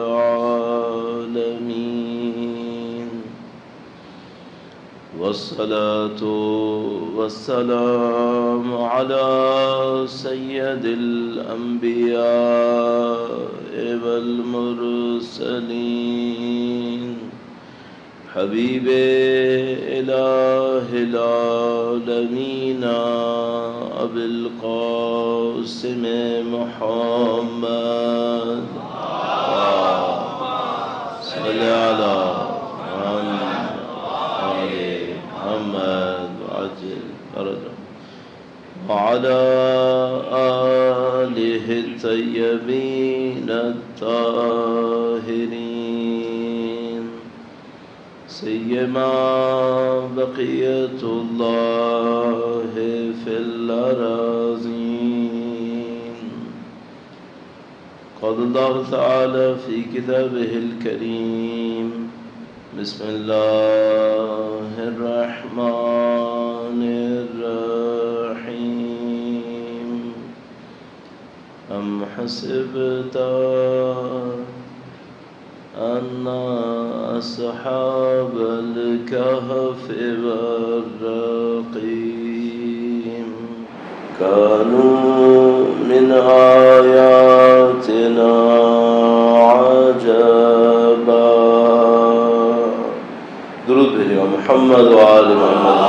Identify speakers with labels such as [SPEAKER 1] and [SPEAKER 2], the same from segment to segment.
[SPEAKER 1] العالمين. والصلاة والسلام على سيد الأنبياء والمرسلين. حبيب إله العالمين أبي القاسم محمد. صل على محمد محمد وعجل فرجه وعلى آله الطيبين الطاهرين. سيما بقية الله في الأراضين قال الله تعالى في كتابه الكريم بسم الله الرحمن الرحيم. أم حسبت أن أصحاب الكهف والرقيم كانوا من آياتنا عجبا. درود بھیجو محمد وآل محمد.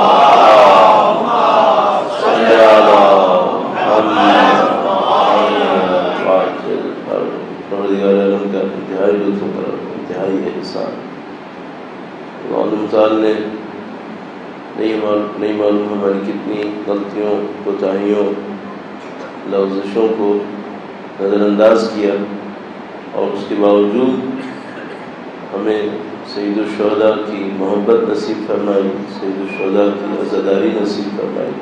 [SPEAKER 1] صلی محمد پروردگار عالم کا انتہائی لطف انتہائی احسان. معلوم سال نے نہیں معلوم نہیں معلوم ہماری کتنی غلطیوں کوتاہیوں لفزشوں کو نظر انداز کیا اور اس کے باوجود ہمیں سعید الشہداء کی محبت نصیب فرمائی سعید الشہداء کی عزاداری نصیب فرمائی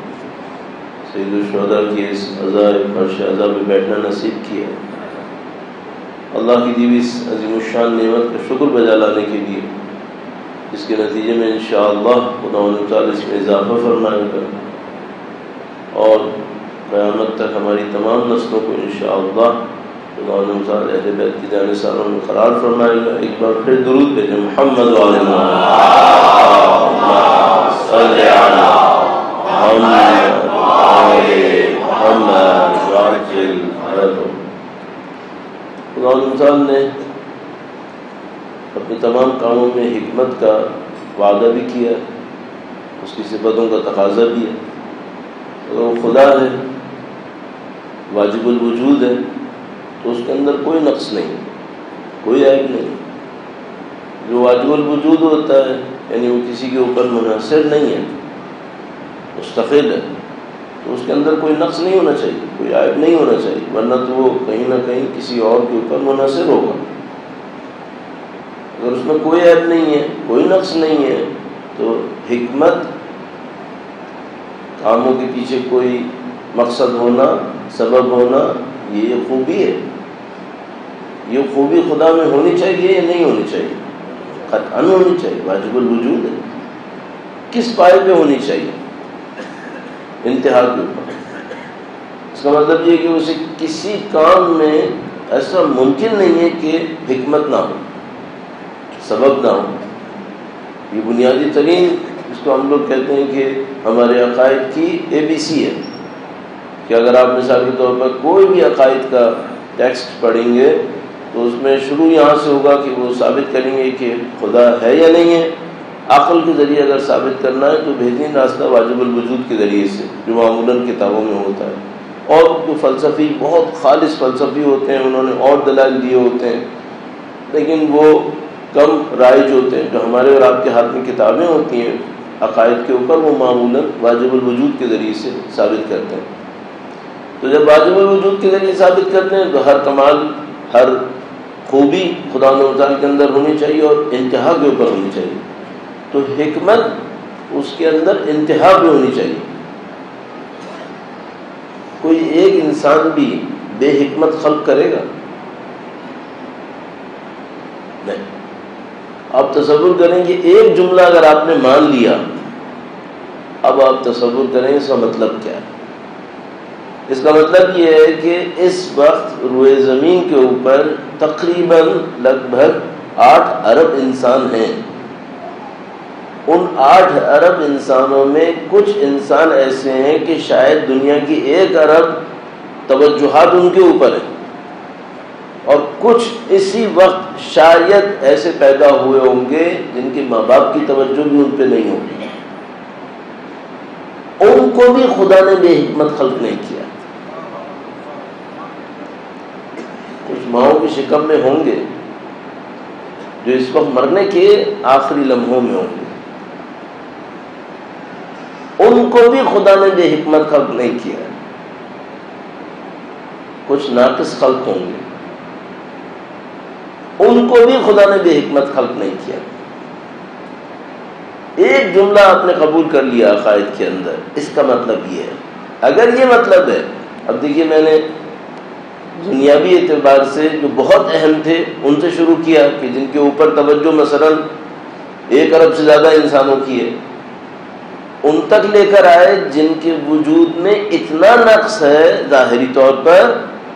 [SPEAKER 1] سعید الشہداء کی اس عزائے فرش عزا میں بیٹھنا نصیب کیا۔ اللہ کی دیوی اس عظیم الشان نعمت کا شکر بجا لانے کے لیے اس کے نتیجے میں انشاءاللہ خدا تعالیٰ اس میں اضافہ فرمائے گا اور قیامت تک ہماری تمام نسلوں کو انشاءاللہ خدا تعالیٰ اہل بیت کی جانے سالوں میں قرار فرمائے گا ایک بار پھر درود بھیجیں محمد والے خدا نے اپنے تمام کاموں میں حکمت کا وعدہ بھی کیا، اس کی صفتوں کا تقاضا بھی ہے۔ اگر وہ خدا ہے، واجب الوجود ہے، تو اس کے اندر کوئی نقص نہیں، کوئی عیب نہیں۔ جو واجب الوجود ہوتا ہے یعنی وہ کسی کے اوپر منحصر نہیں ہے، مستقل ہے، تو اس کے اندر کوئی نقص نہیں ہونا چاہیے، کوئی عائب نہیں ہونا چاہیے، ورنہ تو وہ کہیں نہ کہیں کسی اور کے اوپر منحصر ہوگا۔ اگر اس میں کوئی عیب نہیں ہے، کوئی نقص نہیں ہے، تو حکمت کاموں کے پیچھے کوئی مقصد ہونا، سبب ہونا، یہ خوبی ہے۔ یہ خوبی خدا میں ہونی چاہیے یا نہیں ہونی چاہیے؟ قطعا ہونی چاہیے، واجب الوجود ہے۔ کس پائے پہ ہونی چاہیے؟ انتہا کے اوپر۔ اس کا مطلب یہ کہ اسے کسی کام میں ایسا ممکن نہیں ہے کہ حکمت نہ ہو۔ سبب نہ ہو یہ بنیادی ترین اس کو ہم لوگ کہتے ہیں کہ ہمارے عقائد کی اے بی سی ہے۔ کہ اگر آپ مثال کے طور پر کوئی بھی عقائد کا ٹیکسٹ پڑھیں گے، تو اس میں شروع یہاں سے ہوگا کہ وہ ثابت کریں گے کہ خدا ہے یا نہیں ہے۔ عقل کے ذریعے اگر ثابت کرنا ہے، تو بہترین راستہ واجب الوجود کے ذریعے سے، جو معمولاً کتابوں میں ہوتا ہے۔ اور جو فلسفی، بہت خالص فلسفی ہوتے ہیں، انہوں نے اور دلائل دیے ہوتے ہیں۔ لیکن وہ کم رائج ہوتے ہیں، جو ہمارے اور آپ کے ہاتھ میں کتابیں ہوتی ہیں، عقائد کے اوپر وہ معمولاً واجب الوجود کے ذریعے سے ثابت کرتے ہیں۔ تو جب واجب الوجود کے ذریعے ثابت کرتے ہیں، تو ہر کمال، ہر خوبی خدا نظال کے اندر ہونی چاہیے اور انتہا کے اوپر ہونی چاہیے۔ تو حکمت اس کے اندر انتہا بھی ہونی چاہیے۔ کوئی ایک انسان بھی بے حکمت خلق کرے گا نہیں آپ تصور کریں کہ ایک جملہ اگر آپ نے مان لیا، اب آپ تصور کریں اس کا مطلب کیا ہے؟ اس کا مطلب یہ ہے کہ اس وقت روئے زمین کے اوپر تقریباً لگ بھگ آٹھ ارب انسان ہیں۔ ان آٹھ ارب انسانوں میں کچھ انسان ایسے ہیں کہ شاید دنیا کی ایک ارب توجہات ان کے اوپر ہیں۔ اور کچھ اسی وقت شاید ایسے پیدا ہوئے ہوں گے جن کے ماں باپ کی توجہ بھی ان پہ نہیں ہوگی۔ ان کو بھی خدا نے بے حکمت خلق نہیں کیا۔ کچھ ماؤں کی شکم میں ہوں گے جو اس وقت مرنے کے آخری لمحوں میں ہوں گے۔ ان کو بھی خدا نے بے حکمت خلق نہیں کیا۔ کچھ ناقص خلق ہوں گے۔ ان کو بھی خدا نے بے حکمت خلق نہیں کیا۔ ایک جملہ آپ نے قبول کر لیا عقائد کے اندر، اس کا مطلب یہ ہے۔ اگر یہ مطلب ہے، اب دیکھیے میں نے دنیاوی اعتبار سے جو بہت اہم تھے، ان سے شروع کیا کہ جن کے اوپر توجہ مثلا ایک ارب سے زیادہ انسانوں کی ہے، ان تک لے کر آئے جن کے وجود میں اتنا نقص ہے ظاہری طور پر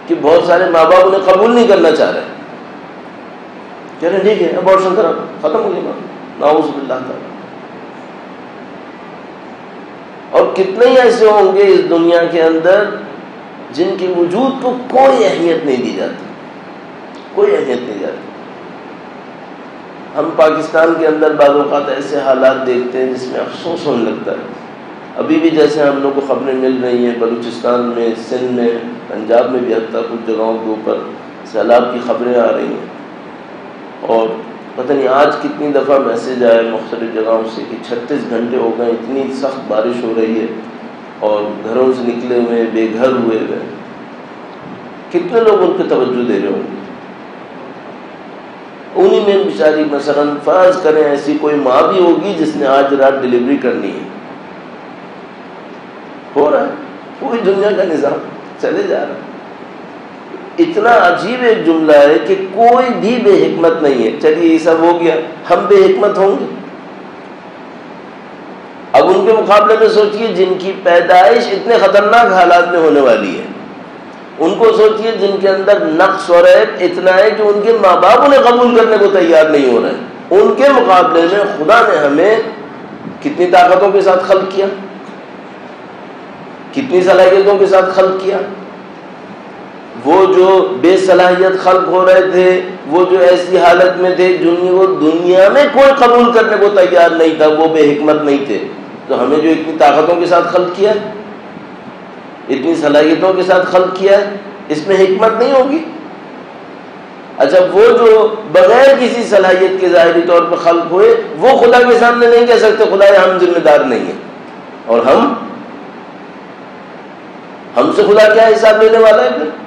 [SPEAKER 1] کہ بہت سارے ماں باپ انہیں قبول نہیں کرنا چاہ رہے۔ کہہ رہے ٹھیک ہے ابارشن کرا ختم ہو گیا ناؤز باللہ تعالیٰ اور کتنے ہی ایسے ہوں گے اس دنیا کے اندر جن کے وجود کو کوئی اہمیت نہیں دی جاتی۔ کوئی اہمیت نہیں جاتی۔ ہم پاکستان کے اندر بعض اوقات ایسے حالات دیکھتے ہیں جس میں افسوس ہونے لگتا ہے۔ ابھی بھی جیسے ہم لوگ کو خبریں مل رہی ہیں، بلوچستان میں، سندھ میں، پنجاب میں بھی حتیٰ کچھ جگہوں کے اوپر سیلاب کی خبریں آ رہی ہیں۔ اور پتہ نہیں آج کتنی دفعہ میسج آئے مختلف جگہوں سے کہ چھتیس گھنٹے ہو گئے، اتنی سخت بارش ہو رہی ہے اور گھروں سے نکلے ہوئے، بے گھر ہوئے ہوئے۔ کتنے لوگ ان پہ توجہ دے رہے ہوں گے؟ انہی میں بیچاری مثلا فرض کریں ایسی کوئی ماں بھی ہوگی جس نے آج رات ڈلیوری کرنی ہے۔ ہو رہا ہے؟ پوری دنیا کا نظام چلے جا رہا ہے۔ اتنا عجیب ایک جملہ ہے کہ کوئی بھی بے حکمت نہیں ہے۔ چلیے، یہ سب ہو گیا۔ ہم بے حکمت ہوں گے۔ اب ان کے مقابلے میں سوچیے جن کی پیدائش اتنے خطرناک حالات میں ہونے والی ہے، ان کو سوچیے جن کے اندر نقص و ریب اتنا ہے کہ ان کے ماں باپ انہیں قبول کرنے کو تیار نہیں ہو رہے ان کے مقابلے میں خدا نے ہمیں کتنی طاقتوں کے ساتھ خلق کیا؟ کتنی صلاحیتوں کے ساتھ خلق کیا؟ وہ جو بے صلاحیت خلق ہو رہے تھے، وہ جو ایسی حالت میں تھے جن وہ دنیا میں کوئی قبول کرنے کو تیار نہیں تھا، وہ بے حکمت نہیں تھے۔ تو ہمیں جو اتنی طاقتوں کے ساتھ خلق کیا ہے، اتنی صلاحیتوں کے ساتھ خلق کیا ہے، اس میں حکمت نہیں ہوگی؟ اچھا وہ جو بغیر کسی صلاحیت کے ظاہری طور پر خلق ہوئے، وہ خدا کے سامنے نہیں کہہ سکتے خدا ہم ذمہ دار نہیں ہیں۔ اور ہم؟ ہم سے خدا کیا حساب لینے والا ہے پھر؟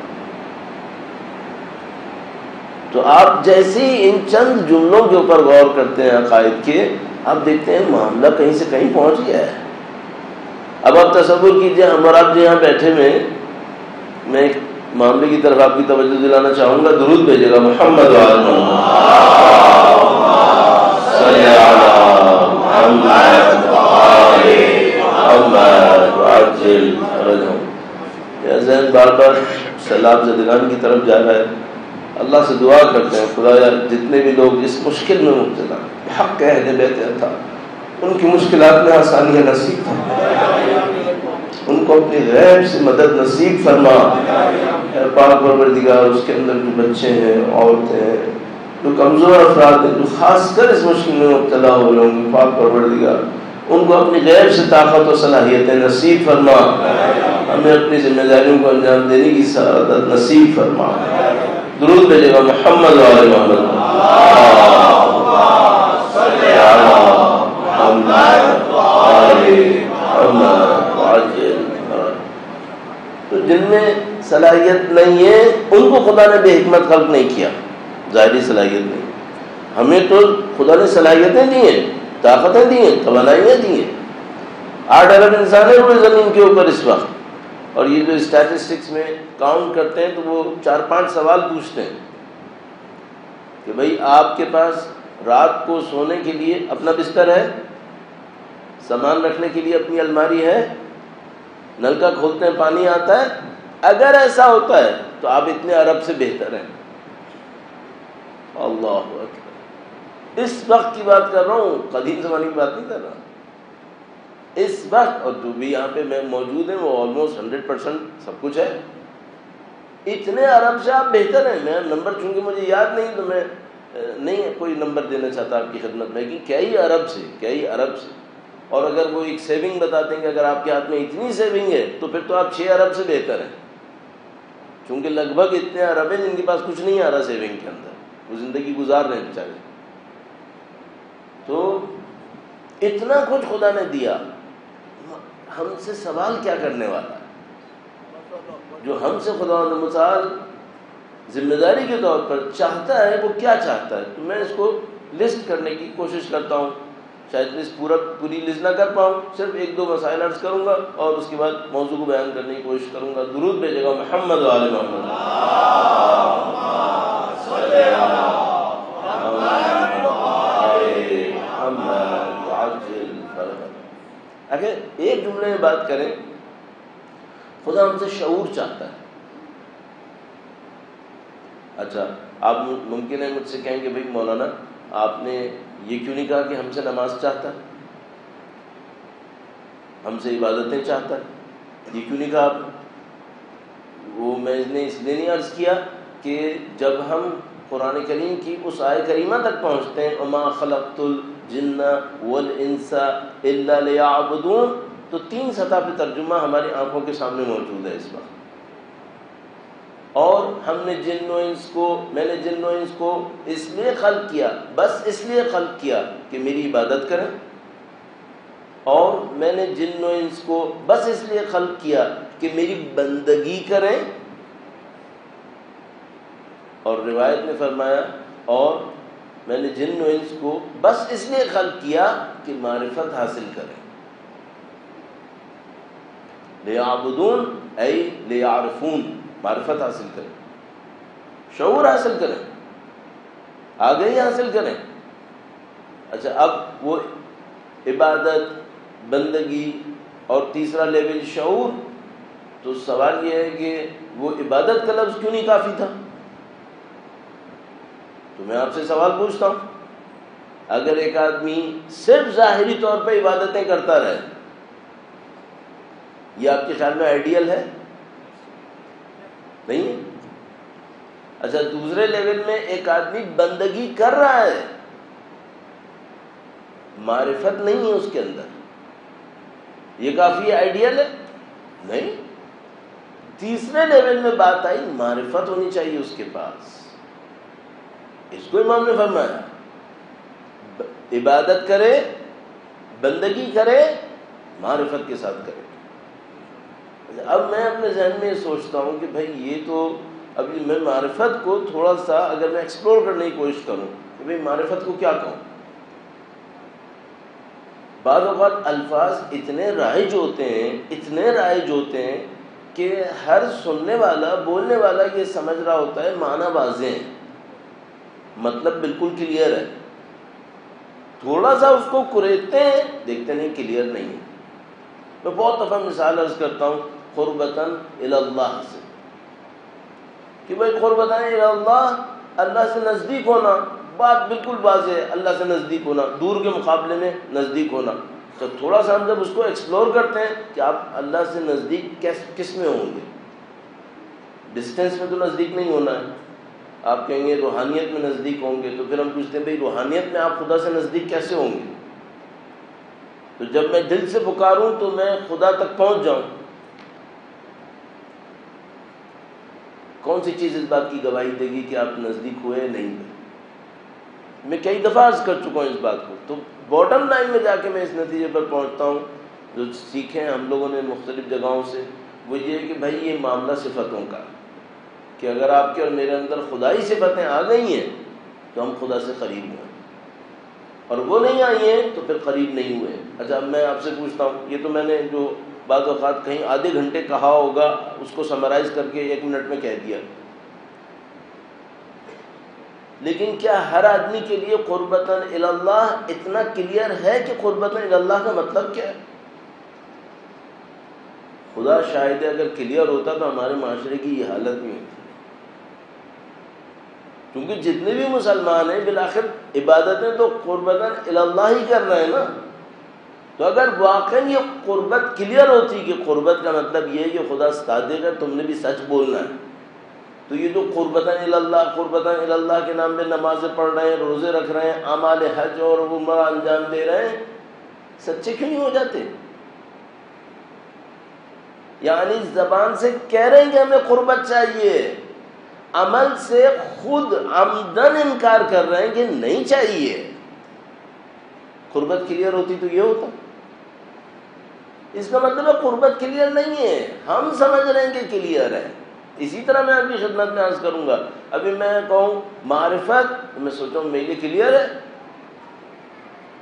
[SPEAKER 1] تو آپ جیسے ہی ان چند جملوں کے اوپر غور کرتے ہیں عقائد کے، آپ دیکھتے ہیں معاملہ کہیں سے کہیں پہنچ گیا ہے۔ اب آپ تصور کیجیے ہم اور آپ جو یہاں بیٹھے میں میں ایک معاملے کی طرف آپ کی توجہ دلانا چاہوں گا، درود بھیجے گا محمد ذہن بار بار سیلاب زدگان کی طرف جا رہا ہے۔ اللہ سے دعا کرتے ہیں خدا یا جتنے بھی لوگ اس مشکل میں مبتلا حق کہہ بیت تھا۔ ان کی مشکلات میں آسانیاں نصیب فرما ان کو اپنی غیب سے مدد نصیب فرما۔ پاک پروردگار، اس کے اندر جو بچے ہیں، عورتیں ہیں، جو کمزور افراد ہیں، جو خاص کر اس مشکل میں مبتلا ہو رہے ہوں گے، پاک پروردگار، ان کو اپنی غیب سے طاقت و صلاحیتیں نصیب فرما۔ ہمیں اپنی ذمہ داریوں کو انجام دینے کی سعادت نصیب فرما۔ درود بھیجے گا، محمد والے محمد۔ تو جن میں صلاحیت نہیں ہے، ان کو خدا نے بے حکمت خلق نہیں کیا۔ ظاہری صلاحیت نہیں۔ ہمیں تو خدا نے صلاحیتیں دی ہیں، طاقتیں دی ہیں، توانائیاں دی ہیں۔ آٹھ ارب انسان ہے پورے زمین کے اوپر اس وقت۔ اور یہ جو اسٹیٹسٹکس میں کاؤنٹ کرتے ہیں تو وہ چار پانچ سوال پوچھتے ہیں کہ بھائی آپ کے پاس رات کو سونے کے لیے اپنا بستر ہے؟ سامان رکھنے کے لیے اپنی الماری ہے؟ نل کا کھولتے ہیں، پانی آتا ہے؟ اگر ایسا ہوتا ہے تو آپ اتنے عرب سے بہتر ہیں۔ اللہ اس وقت کی بات کر رہا ہوں، قدیم زمانے کی بات نہیں کر رہا۔ اس وقت، اور جو بھی یہاں پہ میں موجود ہیں وہ آلموسٹ ہنڈریڈ پرسینٹ سب کچھ ہے۔ اتنے عرب سے آپ بہتر ہیں۔ میں نمبر چونکہ مجھے یاد نہیں، تو میں نہیں کوئی نمبر دینا چاہتا آپ کی خدمت میں کہ کیا ہی عرب سے، کیا ہی عرب سے۔ اور اگر وہ ایک سیونگ بتاتے ہیں کہ اگر آپ کے ہاتھ میں اتنی سیونگ ہے، تو پھر تو آپ چھ ارب سے بہتر ہیں۔ چونکہ لگ بھگ اتنے ارب ہیں جن کے پاس کچھ نہیں آ رہا سیونگ کے اندر۔ وہ زندگی گزار رہے ہیں بیچارے۔ تو اتنا کچھ خدا نے دیا۔ ہم سے سوال کیا کرنے والا؟ جو ہم سے خدا مثال ذمہ داری کے طور پر چاہتا ہے، وہ کیا چاہتا ہے؟ تو میں اس کو لسٹ کرنے کی کوشش کرتا ہوں۔ شاید لسٹ پورا پوری لسٹ نہ کر پاؤں، صرف ایک دو مسائل عرض کروں گا اور اس کے بعد موضوع کو بیان کرنے کی کوشش کروں گا۔ درود بھیجے گا محمد والے محمد۔ اگر ایک جملے میں بات کریں، خدا ہم سے شعور چاہتا ہے۔ اچھا آپ ممکن ہے مجھ سے کہیں گے بھائی مولانا، آپ نے یہ کیوں نہیں کہا کہ ہم سے نماز چاہتا؟ ہے ہم سے عبادتیں چاہتا؟ ہے یہ کیوں نہیں کہا آپ؟ وہ میں نے اس لیے نہیں عرض کیا کہ جب ہم قرآن کریم کی اس آئے کریمہ تک پہنچتے ہیں اما خلقت الجن والانس الا لیعبدون تو تین سطح پہ ترجمہ ہماری آنکھوں کے سامنے موجود ہے اس وقت۔ اور ہم نے جن و انس کو، میں نے جن و انس کو اس لیے خلق کیا، بس اس لیے خلق کیا کہ میری عبادت کریں۔ اور میں نے جن و انس کو بس اس لیے خلق کیا کہ میری بندگی کریں۔ اور روایت میں فرمایا، اور میں نے جن و انس کو بس اس لیے خلق کیا کہ معرفت حاصل کریں۔ لیعبدون اے لیعرفون، معرفت حاصل کریں۔ شعور حاصل کریں۔ آگہی حاصل کریں۔ اچھا اب وہ عبادت، بندگی اور تیسرا لیول شعور، تو سوال یہ ہے کہ وہ عبادت کا لفظ کیوں نہیں کافی تھا؟ تو میں آپ سے سوال پوچھتا ہوں۔ اگر ایک آدمی صرف ظاہری طور پہ عبادتیں کرتا رہے، یہ آپ کے خیال میں آئیڈیل ہے؟ نہیں اچھا دوسرے لیول میں ایک آدمی بندگی کر رہا ہے، معرفت نہیں ہے اس کے اندر۔ یہ کافی آئیڈیل ہے؟ نہیں۔ تیسرے لیول میں بات آئی، معرفت ہونی چاہیے اس کے پاس۔ اس کو امام نے فرمایا، عبادت کرے، بندگی کرے، معرفت کے ساتھ کرے۔ اب میں اپنے ذہن میں یہ سوچتا ہوں کہ بھائی یہ تو ابھی میں معرفت کو تھوڑا سا اگر میں ایکسپلور کرنے کی کوشش کروں، کہ بھائی معرفت کو کیا کہوں؟ بعض اوقات الفاظ اتنے رائج ہوتے ہیں، اتنے رائج ہوتے ہیں کہ ہر سننے والا، بولنے والا یہ سمجھ رہا ہوتا ہے معنی واضح مطلب بالکل کلیئر ہے۔ تھوڑا سا اس کو کریتے ہیں، دیکھتے نہیں کلیئر نہیں ہے۔ میں بہت دفعہ مثال عرض کرتا ہوں، قربتاً اللہ سے۔ کہ بھائی قربتاً اللہ اللہ سے نزدیک ہونا، بات بالکل واضح ہے، اللہ سے نزدیک ہونا، دور کے مقابلے میں نزدیک ہونا۔ تو تھوڑا سا ہم جب اس کو ایکسپلور کرتے ہیں کہ آپ اللہ سے نزدیک کس میں ہوں گے؟ ڈسٹینس میں تو نزدیک نہیں ہونا ہے۔ آپ کہیں گے روحانیت میں نزدیک ہوں گے تو پھر ہم پوچھتے ہیں بھائی روحانیت میں آپ خدا سے نزدیک کیسے ہوں گے؟ تو جب میں دل سے پکاروں تو میں خدا تک پہنچ جاؤں۔ کون سی چیز اس بات کی گواہی دے گی کہ آپ نزدیک ہوئے نہیں ہوئے؟ میں کئی دفعہ عرض کر چکا ہوں اس بات کو۔ تو باٹم لائن میں جا کے میں اس نتیجے پر پہنچتا ہوں۔ جو سیکھیں ہم لوگوں نے مختلف جگہوں سے، وہ یہ کہ بھائی یہ معاملہ صفتوں کا کہ اگر آپ کے اور میرے اندر خدائی سے باتیں آ گئی ہیں، تو ہم خدا سے قریب ہوئے اور وہ نہیں آئی ہیں، تو پھر قریب نہیں ہوئے۔ اچھا اب میں آپ سے پوچھتا ہوں، یہ تو میں نے جو بعض اوقات کہیں آدھے گھنٹے کہا ہوگا، اس کو سمرائز کر کے ایک منٹ میں کہہ دیا۔ لیکن کیا ہر آدمی کے لیے قربتاً اللہ اتنا کلیئر ہے کہ قربتاً اللہ کا مطلب کیا ہے؟ خدا شاید اگر کلیئر ہوتا تو ہمارے معاشرے کی یہ حالت نہیں ہوتی۔ کیونکہ جتنے بھی مسلمان ہیں بالآخر عبادتیں تو قربتاً اللہ ہی کر رہے ہیں نا۔ تو اگر واقعی یہ قربت کلیئر ہوتی کہ قربت کا مطلب یہ ہے کہ خدا صادق ہے، تم نے بھی سچ بولنا ہے۔ تو یہ جو قربتاً اللہ قربتاً اللہ کے نام پہ نمازیں پڑھ رہے ہیں، روزے رکھ رہے ہیں، اعمال حج اور عمرہ انجام دے رہے ہیں، سچے کیوں نہیں ہو جاتے؟ یعنی زبان سے کہہ رہے ہیں کہ ہمیں قربت چاہیے۔ عمل سے خود آمدن انکار کر رہے ہیں کہ نہیں چاہیے۔ قربت کلیئر ہوتی تو یہ ہوتا۔ اس کا مطلب ہے قربت کلیئر نہیں ہے۔ ہم سمجھ رہے ہیں کہ کلیئر ہے اسی طرح میں اپنی خدمت میں عرض کروں گا۔ ابھی میں کہوں، معرفت، میں سوچا ہوں میرے کلیئر ہے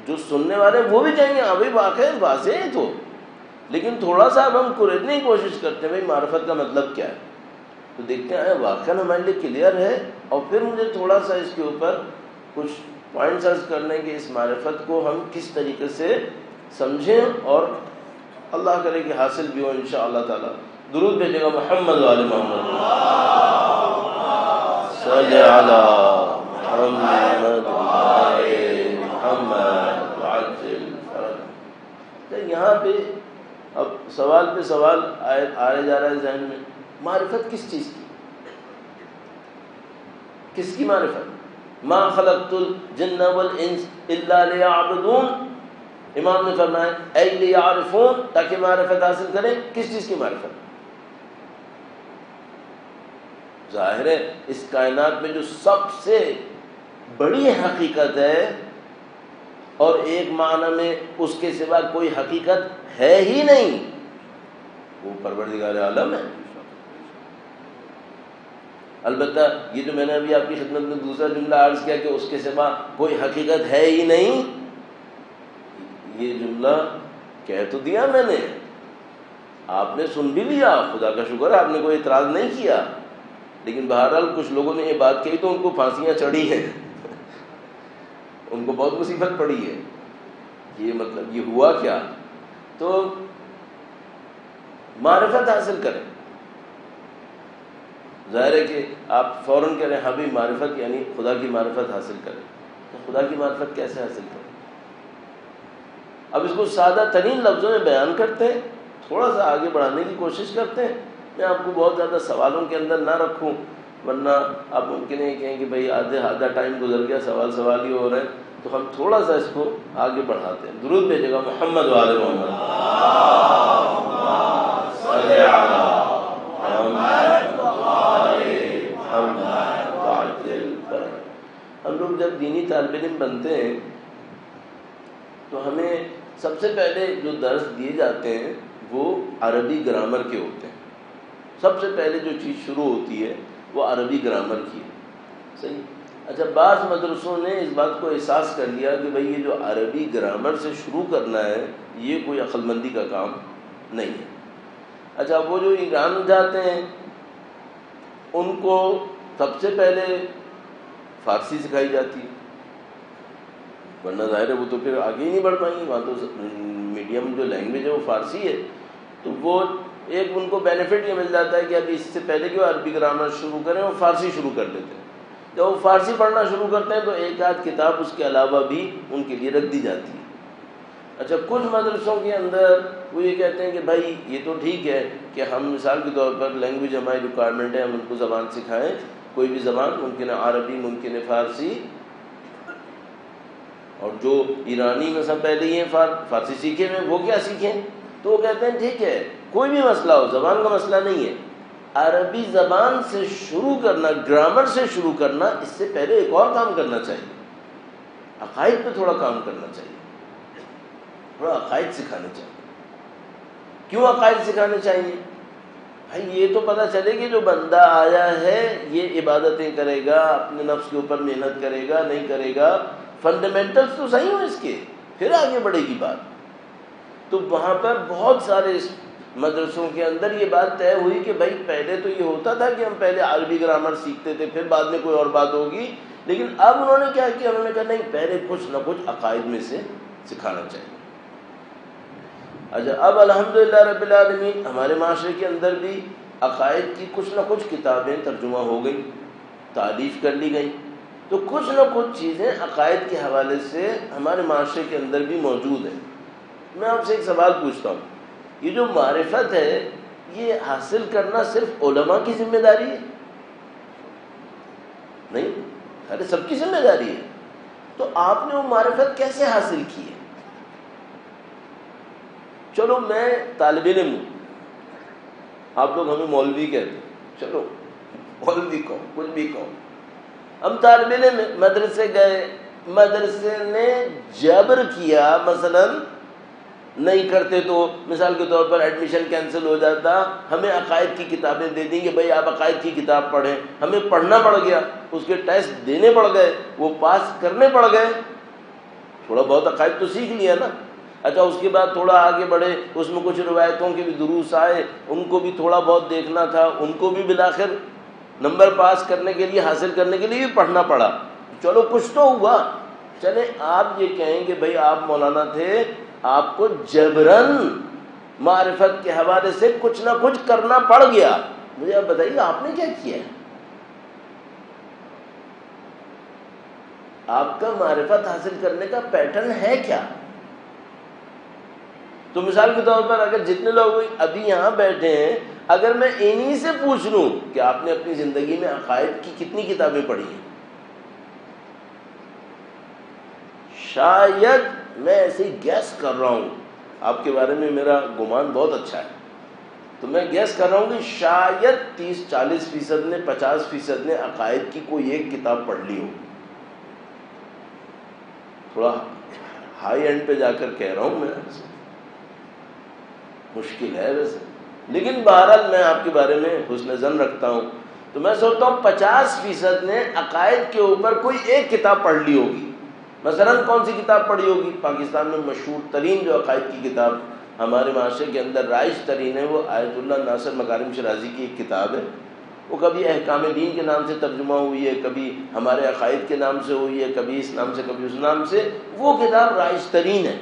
[SPEAKER 1] جو سننے والے وہ بھی کہیں گے ہاں بھائی واقع واضح ہے تو۔ لیکن تھوڑا سا اب ہم کریدنے کی کوشش کرتے ہیں، بھائی، معرفت کا مطلب کیا ہے؟ تو دیکھتے ہیں واقعہ ہمارے لیے کلیئر ہے اور پھر مجھے تھوڑا سا اس کے اوپر کچھ پوائنٹس ارض کرنے کہ اس معرفت کو ہم کس طریقے سے سمجھیں اور اللہ کرے کہ حاصل بھی ہو ان شاء اللہ تعالیٰ۔ درود بھیجے گا محمد والے محمد۔ صلی یہاں پہ اب سوال پہ سوال آئے جا رہا ہے ذہن میں۔ معرفت کس چیز کی؟ کس کی معرفت؟ ما خلقت الجن والانس الا ليعبدون. امام نے فرمایا، اے لیعرفون، تاکہ معرفت حاصل کریں، کس چیز کی معرفت؟ ظاہر ہے، اس کائنات میں جو سب سے بڑی حقیقت ہے، اور ایک معنی میں اس کے سوا کوئی حقیقت ہے ہی نہیں، وہ پروردگار عالم ہے۔ البتہ یہ جو میں نے ابھی آپ کی خدمت میں دوسرا جملہ عرض کیا کہ اس کے سوا کوئی حقیقت ہے ہی نہیں، یہ جملہ کہہ تو دیا میں نے۔ آپ نے سن بھی لیا، خدا کا شکر ہے آپ نے کوئی اعتراض نہیں کیا۔ لیکن بہرحال کچھ لوگوں نے یہ بات کہی تو ان کو پھانسیاں چڑھی ہیں۔ ان کو بہت مصیبت پڑی ہے۔ یہ مطلب یہ ہوا کیا؟ تو معرفت حاصل کریں۔ ظاہر ہے کہ آپ فوراً کہہ رہے ہیں ہاں بھی معرفت یعنی خدا کی معرفت حاصل کریں۔ تو خدا کی معرفت کیسے حاصل کریں؟ اب اس کو سادہ ترین لفظوں میں بیان کرتے ہیں، تھوڑا سا آگے بڑھانے کی کوشش کرتے ہیں۔ میں آپ کو بہت زیادہ سوالوں کے اندر نہ رکھوں، ورنہ آپ ممکن ہے کہیں کہ بھائی، آدھے آدھا ٹائم گزر گیا، سوال سوال ہی ہو رہے ہیں۔ تو ہم تھوڑا سا اس کو آگے بڑھاتے ہیں۔ درود بھیجے گا محمد والے ہم لوگ جب دینی طالب علم بنتے ہیں، تو ہمیں سب سے پہلے جو درس دیے جاتے ہیں، وہ عربی گرامر کے ہوتے ہیں۔ سب سے پہلے جو چیز شروع ہوتی ہے، وہ عربی گرامر کی ہے۔ صحیح؟ اچھا بعض مدرسوں نے اس بات کو احساس کر لیا کہ بھئی یہ جو عربی گرامر سے شروع کرنا ہے، یہ کوئی عقل مندی کا کام نہیں ہے۔ اچھا وہ جو ایران جاتے ہیں، ان کو سب سے پہلے فارسی سکھائی جاتی۔ ہے ورنہ ظاہر ہے وہ تو پھر آگے ہی نہیں بڑھ پائیں گے وہاں تو میڈیم جو لینگویج ہے وہ فارسی ہے۔ تو وہ ایک ان کو بینیفٹ یہ مل جاتا ہے کہ ابھی اس سے پہلے کہ وہ عربی گرامر شروع کریں وہ فارسی شروع کر لیتے ہیں۔ جب وہ فارسی پڑھنا شروع کرتے ہیں تو ایک آدھ کتاب اس کے علاوہ بھی ان کے لیے رکھ دی جاتی ہے۔ اچھا کچھ مدرسوں کے اندر وہ یہ کہتے ہیں کہ بھائی، یہ تو ٹھیک ہے کہ ہم مثال کے طور پر لینگویج ہماری ریکوائرمنٹ ہے، ہم ان کو زبان سکھائیں۔ کوئی بھی زبان، ممکن ہے عربی، ممکن ہے فارسی۔ اور جو ایرانی میں سب پہلے ہی ہیں فارسی سیکھے ہوئے، وہ کیا سیکھیں تو وہ کہتے ہیں، ٹھیک ہے، کوئی بھی مسئلہ ہو، زبان کا مسئلہ نہیں ہے۔ عربی زبان سے شروع کرنا، گرامر سے شروع کرنا، اس سے پہلے ایک اور کام کرنا چاہیے۔ عقائد پہ تھوڑا کام کرنا چاہیے۔ تھوڑا عقائد سکھانے چاہیے۔ کیوں عقائد سکھانے چاہیے؟ بھائی، یہ تو پتہ چلے کہ جو بندہ آیا ہے، یہ عبادتیں کرے گا، اپنے نفس کے اوپر محنت کرے گا، نہیں کرے گا فنڈامنٹلس تو صحیح ہو اس کے، پھر آگے بڑھے گی بات۔ تو وہاں پر بہت سارے مدرسوں کے اندر یہ بات طے ہوئی کہ بھائی، پہلے تو یہ ہوتا تھا کہ ہم پہلے عربی گرامر سیکھتے تھے، پھر بعد میں کوئی اور بات ہوگی۔ لیکن اب انہوں نے کیا کیا؟ انہوں نے کہا، نہیں، پہلے کچھ نہ کچھ عقائد میں سے سکھانا چاہیے۔ اچھا اب الحمدللہ رب العالمین ہمارے معاشرے کے اندر بھی عقائد کی کچھ نہ کچھ کتابیں ترجمہ ہو گئی تعریف کر لی گئی تو کچھ نہ کچھ چیزیں عقائد کے حوالے سے ہمارے معاشرے کے اندر بھی موجود ہیں۔ میں آپ سے ایک سوال پوچھتا ہوں، یہ جو معرفت ہے، یہ حاصل کرنا صرف علماء کی ذمہ داری ہے؟ نہیں ارے سب کی ذمہ داری ہے۔ تو آپ نے وہ معرفت کیسے حاصل کی ہے؟ چلو میں طالب علم ہوں۔ آپ لوگ ہمیں مولوی کہتے چلو، مولوی کہو کچھ بھی کہو۔ ہم طالب علم مدرسے گئے۔ مدرسے نے جبر کیا، مثلا نہیں کرتے تو مثال کے طور پر ایڈمیشن کینسل ہو جاتا۔ ہمیں عقائد کی کتابیں دے دیں گے۔ بھائی، آپ عقائد کی کتاب پڑھیں۔ ہمیں پڑھنا پڑ گیا۔ اس کے ٹیسٹ دینے پڑ گئے۔ وہ پاس کرنے پڑ گئے۔ تھوڑا بہت عقائد تو سیکھ لیا نا۔ اچھا اس کے بعد تھوڑا آگے بڑھے، اس میں کچھ روایتوں کے بھی دروس آئے، ان کو بھی تھوڑا بہت دیکھنا تھا، ان کو بھی بلاخر نمبر پاس کرنے کے لیے، حاصل کرنے کے لیے بھی پڑھنا پڑا۔ چلو، کچھ تو ہوا۔ چلے، آپ یہ کہیں کہ بھائی، آپ مولانا تھے، آپ کو جبرن معرفت کے حوالے سے کچھ نہ کچھ کرنا پڑ گیا۔ مجھے آپ بتائیے، آپ نے کیا کیا؟ آپ کا معرفت حاصل کرنے کا پیٹرن ہے کیا؟ تو مثال کے طور پر اگر جتنے لوگ ابھی یہاں بیٹھے ہیں، اگر میں انہی سے پوچھ لوں کہ آپ نے اپنی زندگی میں عقائد کی کتنی کتابیں پڑھی ہیں؟ شاید میں ایسے گیس کر رہا ہوں۔ آپ کے بارے میں میرا گمان بہت اچھا ہے۔ تو میں گیس کر رہا ہوں کہ شاید تیس چالیس فیصد نے پچاس فیصد نے عقائد کی کوئی ایک کتاب پڑھ لی ہو۔ تھوڑا ہائی اینڈ پہ جا کر کہہ رہا ہوں میں۔ مشکل ہے ویسے۔ لیکن بہرحال میں آپ کے بارے میں حسن زن رکھتا ہوں۔ تو میں سوچتا ہوں پچاس فیصد نے عقائد کے اوپر کوئی ایک کتاب پڑھ لی ہوگی۔ مثلا کون سی کتاب پڑھی ہوگی؟ پاکستان میں مشہور ترین جو عقائد کی کتاب ہمارے معاشرے کے اندر رائج ترین ہے، وہ آیت اللہ ناصر مکارم شرازی کی ایک کتاب ہے۔ وہ کبھی احکام دین کے نام سے ترجمہ ہوئی ہے، کبھی ہمارے عقائد کے نام سے ہوئی ہے، کبھی اس نام سے، کبھی اس نام سے۔ وہ کتاب رائج ترین ہے۔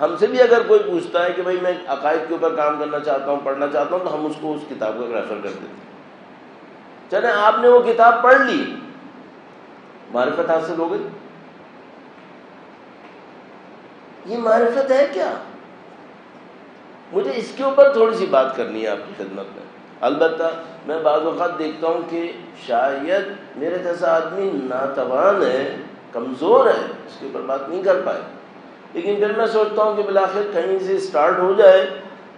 [SPEAKER 1] ہم سے بھی اگر کوئی پوچھتا ہے کہ بھائی میں عقائد کے اوپر کام کرنا چاہتا ہوں، پڑھنا چاہتا ہوں، تو ہم اس کو اس کتاب کو ریفر کر دیتے ہیں۔ چلے آپ نے وہ کتاب پڑھ لی۔ معرفت حاصل ہو گئی۔ یہ معرفت ہے کیا؟ مجھے اس کے اوپر تھوڑی سی بات کرنی ہے آپ کی خدمت میں۔ البتہ میں بعض اوقات دیکھتا ہوں کہ شاید میرے جیسا آدمی ناتوان ہے، کمزور ہے، اس کے اوپر بات نہیں کر پائے۔ لیکن پھر میں سوچتا ہوں کہ بلاخر کہیں سے اسٹارٹ ہو جائے،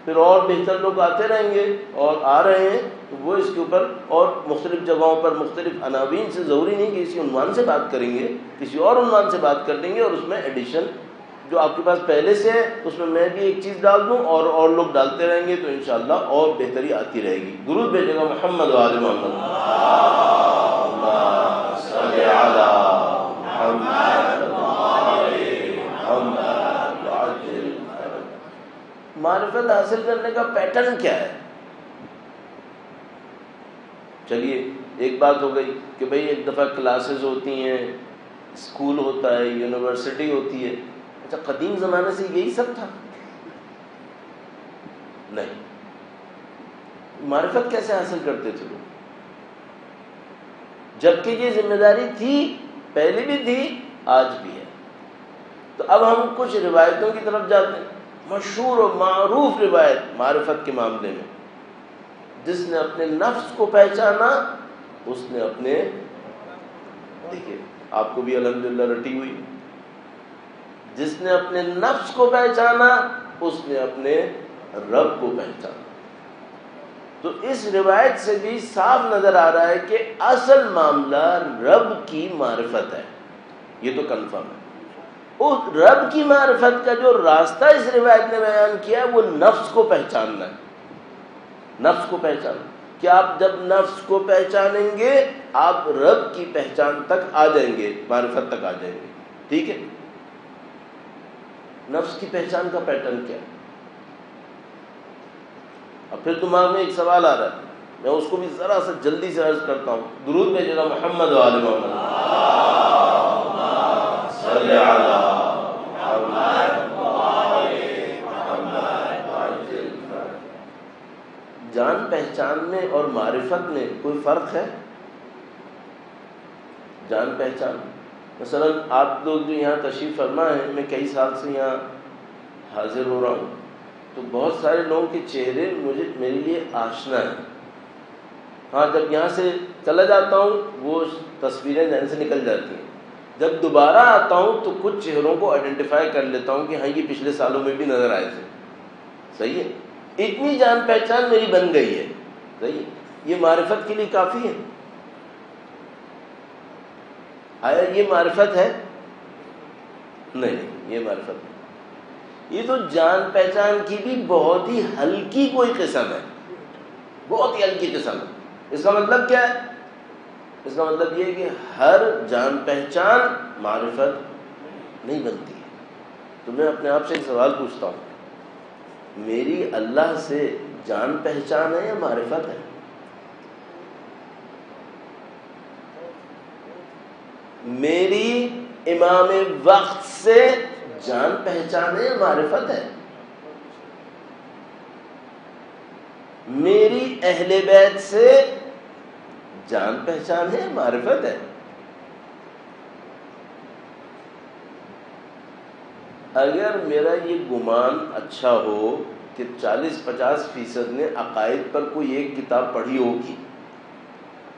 [SPEAKER 1] پھر اور بہتر لوگ آتے رہیں گے اور آ رہے ہیں، تو وہ اس کے اوپر اور مختلف جگہوں پر مختلف عناوین سے ضروری نہیں کہ کسی عنوان سے بات کریں گے، کسی اور عنوان سے بات کر دیں گے اور اس میں ایڈیشن جو آپ کے پاس پہلے سے ہے، اس میں میں بھی ایک چیز ڈال دوں اور اور لوگ ڈالتے رہیں گے تو انشاءاللہ اور بہتری آتی رہے گی۔ گرو بھیجے گا محمد وال محمد۔ معرفت حاصل کرنے کا پیٹرن کیا ہے؟ چلیے، ایک بات ہو گئی کہ بھئی ایک دفعہ کلاسز ہوتی ہیں اسکول ہوتا ہے یونیورسٹی ہوتی ہے۔ اچھا قدیم زمانے سے یہی سب تھا؟ نہیں۔ معرفت کیسے حاصل کرتے تھے لوگ جبکہ یہ ذمہ داری تھی، پہلے بھی تھی، آج بھی ہے۔ تو اب ہم کچھ روایتوں کی طرف جاتے ہیں۔ مشہور و معروف روایت معرفت کے معاملے میں۔ جس نے اپنے نفس کو پہچانا، اس نے اپنے دیکھیے، آپ کو بھی الحمد للہ رٹی ہوئی۔ جس نے اپنے نفس کو پہچانا، اس نے اپنے رب کو پہچانا۔ تو اس روایت سے بھی صاف نظر آ رہا ہے کہ اصل معاملہ رب کی معرفت ہے۔ یہ تو کنفرم ہے۔ اس رب کی معرفت کا جو راستہ اس روایت نے بیان کیا وہ نفس کو پہچاننا ہے۔ نفس کو پہچان کہ آپ جب نفس کو پہچانیں گے، آپ رب کی پہچان تک آ جائیں گے، معرفت تک آ جائیں گے۔ ٹھیک ہے؟ نفس کی پہچان کا پیٹرن کیا اب پھر دماغ میں ایک سوال آ رہا ہے۔ میں اس کو بھی ذرا سا جلدی سے عرض کرتا ہوں۔ درود میں جگہ محمد محمد۔ جان پہچان میں اور معرفت میں کوئی فرق ہے؟ جان پہچان۔ مثلا آپ لوگ جو یہاں تشریف فرما ہے میں کئی سال سے یہاں حاضر ہو رہا ہوں، تو بہت سارے لوگوں کے چہرے مجھے، میرے لیے آشنا ہے ہاں جب یہاں سے چلا جاتا ہوں، وہ تصویریں ذہن سے نکل جاتی ہیں۔ جب دوبارہ آتا ہوں تو کچھ چہروں کو آئیڈینٹیفائی کر لیتا ہوں کہ ہاں یہ پچھلے سالوں میں بھی نظر آئے تھے۔ صحیح ہے؟ اتنی جان پہچان میری بن گئی ہے۔ صحیح ہے؟ یہ معرفت کے لیے کافی ہے۔ آیا یہ معرفت ہے؟ نہیں، یہ معرفت نہیں۔ یہ تو جان پہچان کی بھی بہت ہی ہلکی کوئی قسم ہے۔ بہت ہی ہلکی قسم ہے۔ اس کا مطلب کیا ہے؟ اس کا مطلب یہ کہ ہر جان پہچان معرفت نہیں بنتی ہے۔ تو میں اپنے آپ سے ایک سوال پوچھتا ہوں، میری اللہ سے جان پہچان ہے یا معرفت ہے؟ میری امام وقت سے جان پہچان ہے یا معرفت ہے؟ میری اہل بیت سے جان پہچان ہے، معرفت ہے۔ اگر میرا یہ گمان اچھا ہو کہ چالیس پچاس فیصد نے عقائد پر کوئی ایک کتاب پڑھی ہوگی،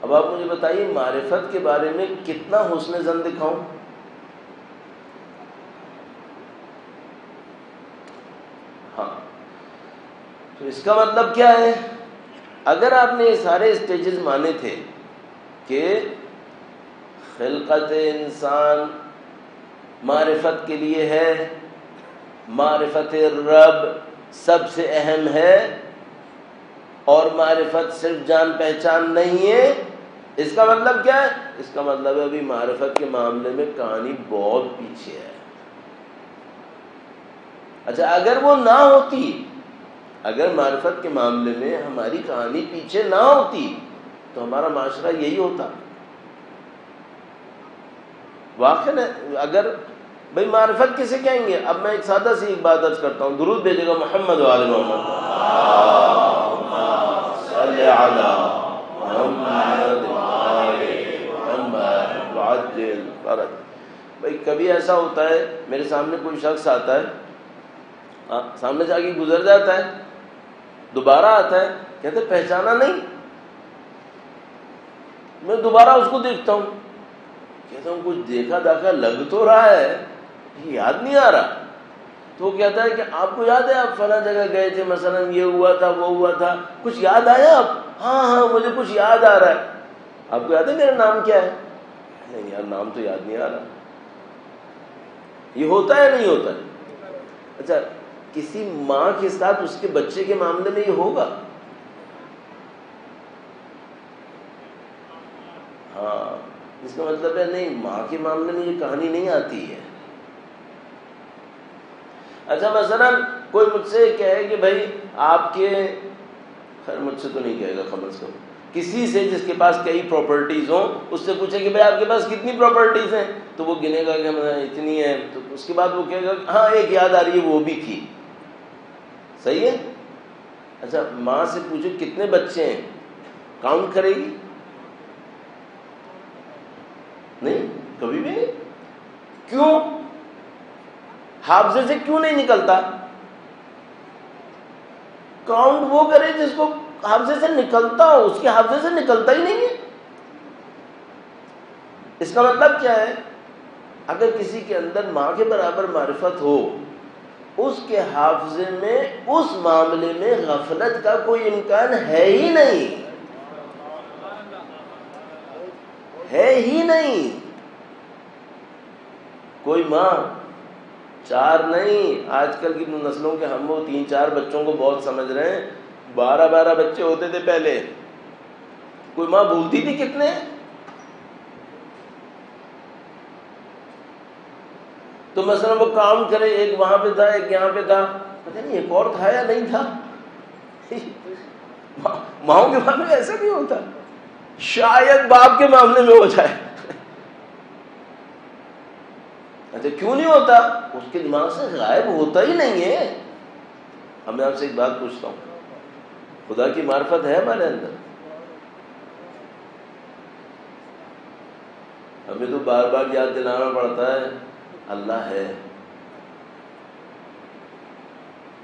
[SPEAKER 1] اب آپ مجھے بتائیے معرفت کے بارے میں کتنا حسن زن دکھاؤں؟ ہاں۔ تو اس کا مطلب کیا ہے؟ اگر آپ نے یہ سارے اسٹیجز مانے تھے کہ خلقت انسان معرفت کے لیے ہے، معرفت رب سب سے اہم ہے، اور معرفت صرف جان پہچان نہیں ہے۔ اس کا مطلب کیا ہے؟ اس کا مطلب ہے ابھی معرفت کے معاملے میں کہانی بہت پیچھے ہے۔ اچھا اگر وہ نہ ہوتی، اگر معرفت کے معاملے میں ہماری کہانی پیچھے نہ ہوتی تو ہمارا معاشرہ یہی ہوتا۔ واقع اگر بھائی معرفت کسے کہیں گے؟ اب میں ایک سادہ سی ایک بات ارض کرتا ہوں۔ درود بھیجے گا محمد وال محمد۔ بھائی کبھی ایسا ہوتا ہے، میرے سامنے کوئی شخص آتا ہے سامنے سے آگے گزر جاتا ہے، دوبارہ آتا ہے، کہتے پہچانا نہیں۔ میں دوبارہ اس کو دیکھتا ہوں۔ کہتا ہوں، کچھ دیکھا دیکھا لگ تو رہا ہے یاد نہیں آ رہا۔ تو وہ کہتا ہے کہ آپ کو یاد ہے، آپ فلاں جگہ گئے تھے، مثلا یہ ہوا تھا، وہ ہوا تھا۔ کچھ یاد آیا آپ؟ ہاں ہاں مجھے کچھ یاد آ رہا ہے۔ آپ کو یاد ہے میرا نام کیا ہے؟ نہیں یار، نام تو یاد نہیں آ رہا۔ یہ ہوتا ہے نہیں ہوتا؟ ہے اچھا کسی ماں کے ساتھ اس کے بچے کے معاملے میں یہ ہوگا؟ ہاں اس کا مطلب ہے نہیں، ماں کے معاملے میں یہ کہانی نہیں آتی ہے۔ اچھا مثلا کوئی مجھ سے کہے کہ بھائی، آپ کے، خیر، مجھ سے تو نہیں کہے گا کم از کم کسی سے جس کے پاس کئی پراپرٹیز ہوں، اس سے پوچھے کہ بھائی، آپ کے پاس کتنی پراپرٹیز ہیں؟ تو وہ گنے گا کہ اتنی ہے تو اس کے بعد وہ کہے گا ہاں ایک یاد آ رہی ہے، وہ بھی تھی۔ صحیح ہے؟ اچھا ماں سے پوچھو کتنے بچے ہیں؟ کاؤنٹ کرے گی نہیں کبھی بھی نہیں کیوں؟ حافظے سے کیوں نہیں نکلتا؟ کاؤنٹ وہ کرے جس کو حافظے سے نکلتا ہو، اس کے حافظے سے نکلتا ہی نہیں ہے۔ اس کا مطلب کیا ہے؟ اگر کسی کے اندر ماں کے برابر معرفت ہو، اس کے حافظے میں، اس معاملے میں غفلت کا کوئی امکان ہے ہی نہیں۔ ہے ہی نہیں۔ کوئی ماں، چار نہیں، آج کل کی نسلوں کے ہم وہ تین چار بچوں کو بہت سمجھ رہے ہیں، بارہ بارہ بچے ہوتے تھے پہلے۔ کوئی ماں بھولتی تھی کتنے؟ تو مثلا وہ کام کرے، ایک وہاں پہ تھا، ایک یہاں پہ تھا۔ پتہ نہیں، ایک اور تھا یا نہیں تھا؟ ماؤں کے معاملے میں ایسا نہیں ہوتا۔ شاید باپ کے معاملے میں ہو جائے۔ اچھا کیوں نہیں ہوتا؟ اس کے دماغ سے غائب ہوتا ہی نہیں ہے۔ اب میں آپ سے ایک بات پوچھتا ہوں۔ خدا کی معرفت ہے ہمارے اندر؟ ہمیں تو بار بار یاد دلانا پڑتا ہے، اللہ ہے۔